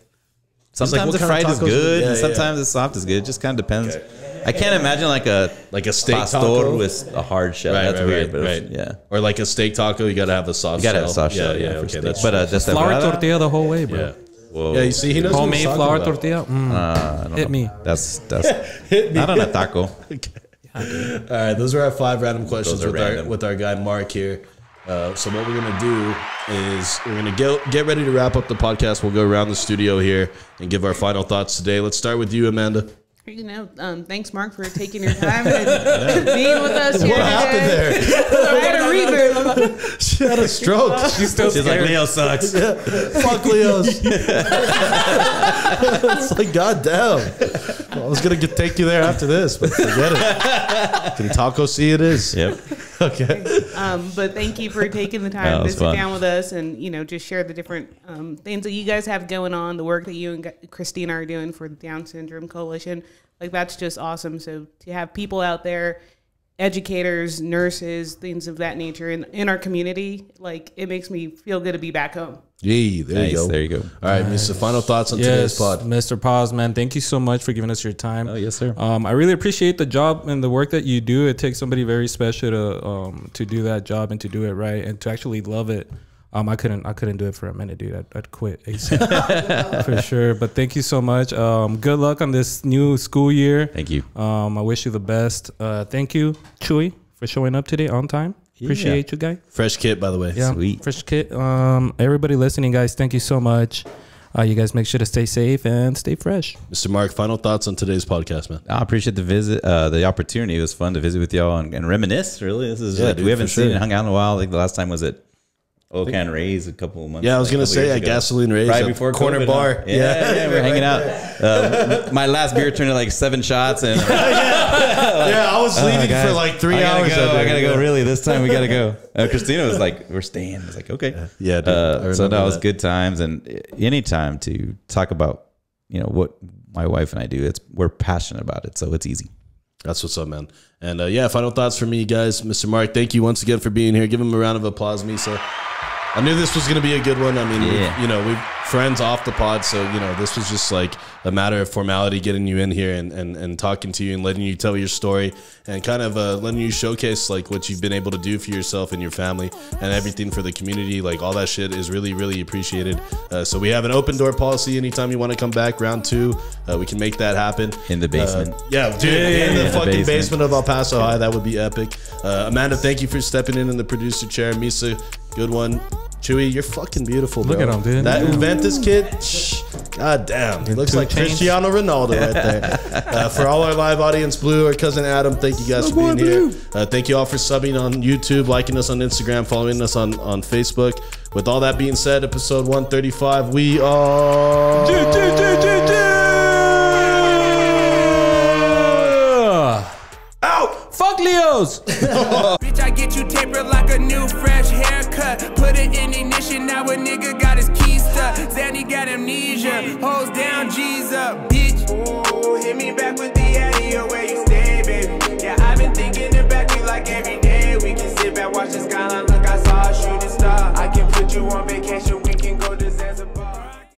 sometimes what the fried is good, Yeah, and yeah. sometimes the soft is good. It just kind of depends. I can't imagine like a like a steak pastor taco, with a hard shell. Right, That's right, weird, right, but right. yeah, or like a steak taco. You gotta have a soft. you gotta have shell. a soft shell. Yeah, Yeah, yeah. for Okay, steak. that's but uh, just Flour tortilla the whole way, bro. yeah. Whoa. Yeah, you see, he knows what Homemade he's talking flour about. tortilla. Mm. Uh, I don't Hit know. me. That's that's not on a taco. All right, those were our five random questions Those are with our with our guy Mark here. Uh, so what we're gonna do is we're gonna get get ready to wrap up the podcast. We'll go around the studio here and give our final thoughts today. Let's start with you, Amanda. You know, um, thanks, Mark, for taking your time and being with us here What happened today. there? I had a reverb. she had a stroke. She's still She's like. Leo sucks. Fuck Leo's. it's like God goddamn. I was gonna get, take you there after this, but forget it. Can taco see it is? Yep. Okay. Um, but thank you for taking the time to sit fun. down with us and you know just share the different um, things that you guys have going on, the work that you and G- Christina are doing for the Down Syndrome Coalition. Like that's just awesome. So to have people out there, educators, nurses, things of that nature in in our community, like it makes me feel good to be back home. Yee, there Nice. you go. There you go. All right, Mr. Final thoughts on Yes, today's pod. Mr. Paz, man, thank you so much for giving us your time. Oh yes, sir. Um, I really appreciate the job and the work that you do. It takes somebody very special to um, to do that job and to do it right and to actually love it. Um, I couldn't I couldn't do it for a minute, dude. I'd, I'd quit for sure. But thank you so much. Um, good luck on this new school year. Thank you. Um, I wish you the best. Uh, thank you, Chewy, for showing up today on time. Appreciate you, guy. Fresh kit, by the way. Yeah, Sweet. Fresh kit. Um, everybody listening, guys, thank you so much. Uh, you guys make sure to stay safe and stay fresh. Mr. Mark, final thoughts on today's podcast, man. I appreciate the visit, uh, the opportunity. It was fun to visit with y'all and, and reminisce. Really, this is Yeah, like, dude, we haven't for seen sure. and hung out in a while. Like the last time was at Old Can Rays a couple of months. Yeah, I was like, gonna say at ago. Gasoline Rays, right before corner COVID, bar. huh? Yeah, Yeah. yeah, we're hanging out. Uh, my last beer turned to like seven shots, and yeah, I was leaving guys, for like three I hours. Go, I gotta go. Really, this time we gotta go. Uh, Christina was like, "We're staying." I was like, "Okay." Yeah, dude, Uh, so that was good times, and any time to talk about, you know, what my wife and I do. It's we're passionate about it, so it's easy. That's what's up, man. And uh, yeah, final thoughts for me, guys. Mr. Mark, thank you once again for being here. Give him a round of applause, Misa. I knew this was going to be a good one. I mean, Yeah. you know, we've friends off the pod. So you know, this was just like a matter of formality, getting you in here and and, and talking to you and letting you tell your story and kind of uh, letting you showcase like what you've been able to do for yourself and your family and everything for the community. Like all that shit is really really appreciated. Uh, so we have an open door policy. Anytime you want to come back, round two, uh, we can make that happen In the basement. Uh, yeah, dude, in the In the fucking basement. basement. of El Paso High. That would be epic. Uh, Amanda, thank you for stepping in in the producer chair. Misa, good one. Chewy, you're fucking beautiful, bro. Look at him, dude. That Juventus kid, shh, god damn, he looks two like chains. Cristiano Ronaldo right there. uh, for all our live audience, Blue, our cousin Adam, thank you guys for being here. Uh, thank you all for subbing on YouTube, liking us on Instagram, following us on, on Facebook. With all that being said, episode 135, we are. Out. Fuck Leos. Bitch, I get you tapered like a new fresh Put it in ignition, now a nigga got his keys stuck. Zanny got amnesia, hoes down, G's up, bitch. Ooh, hit me back with the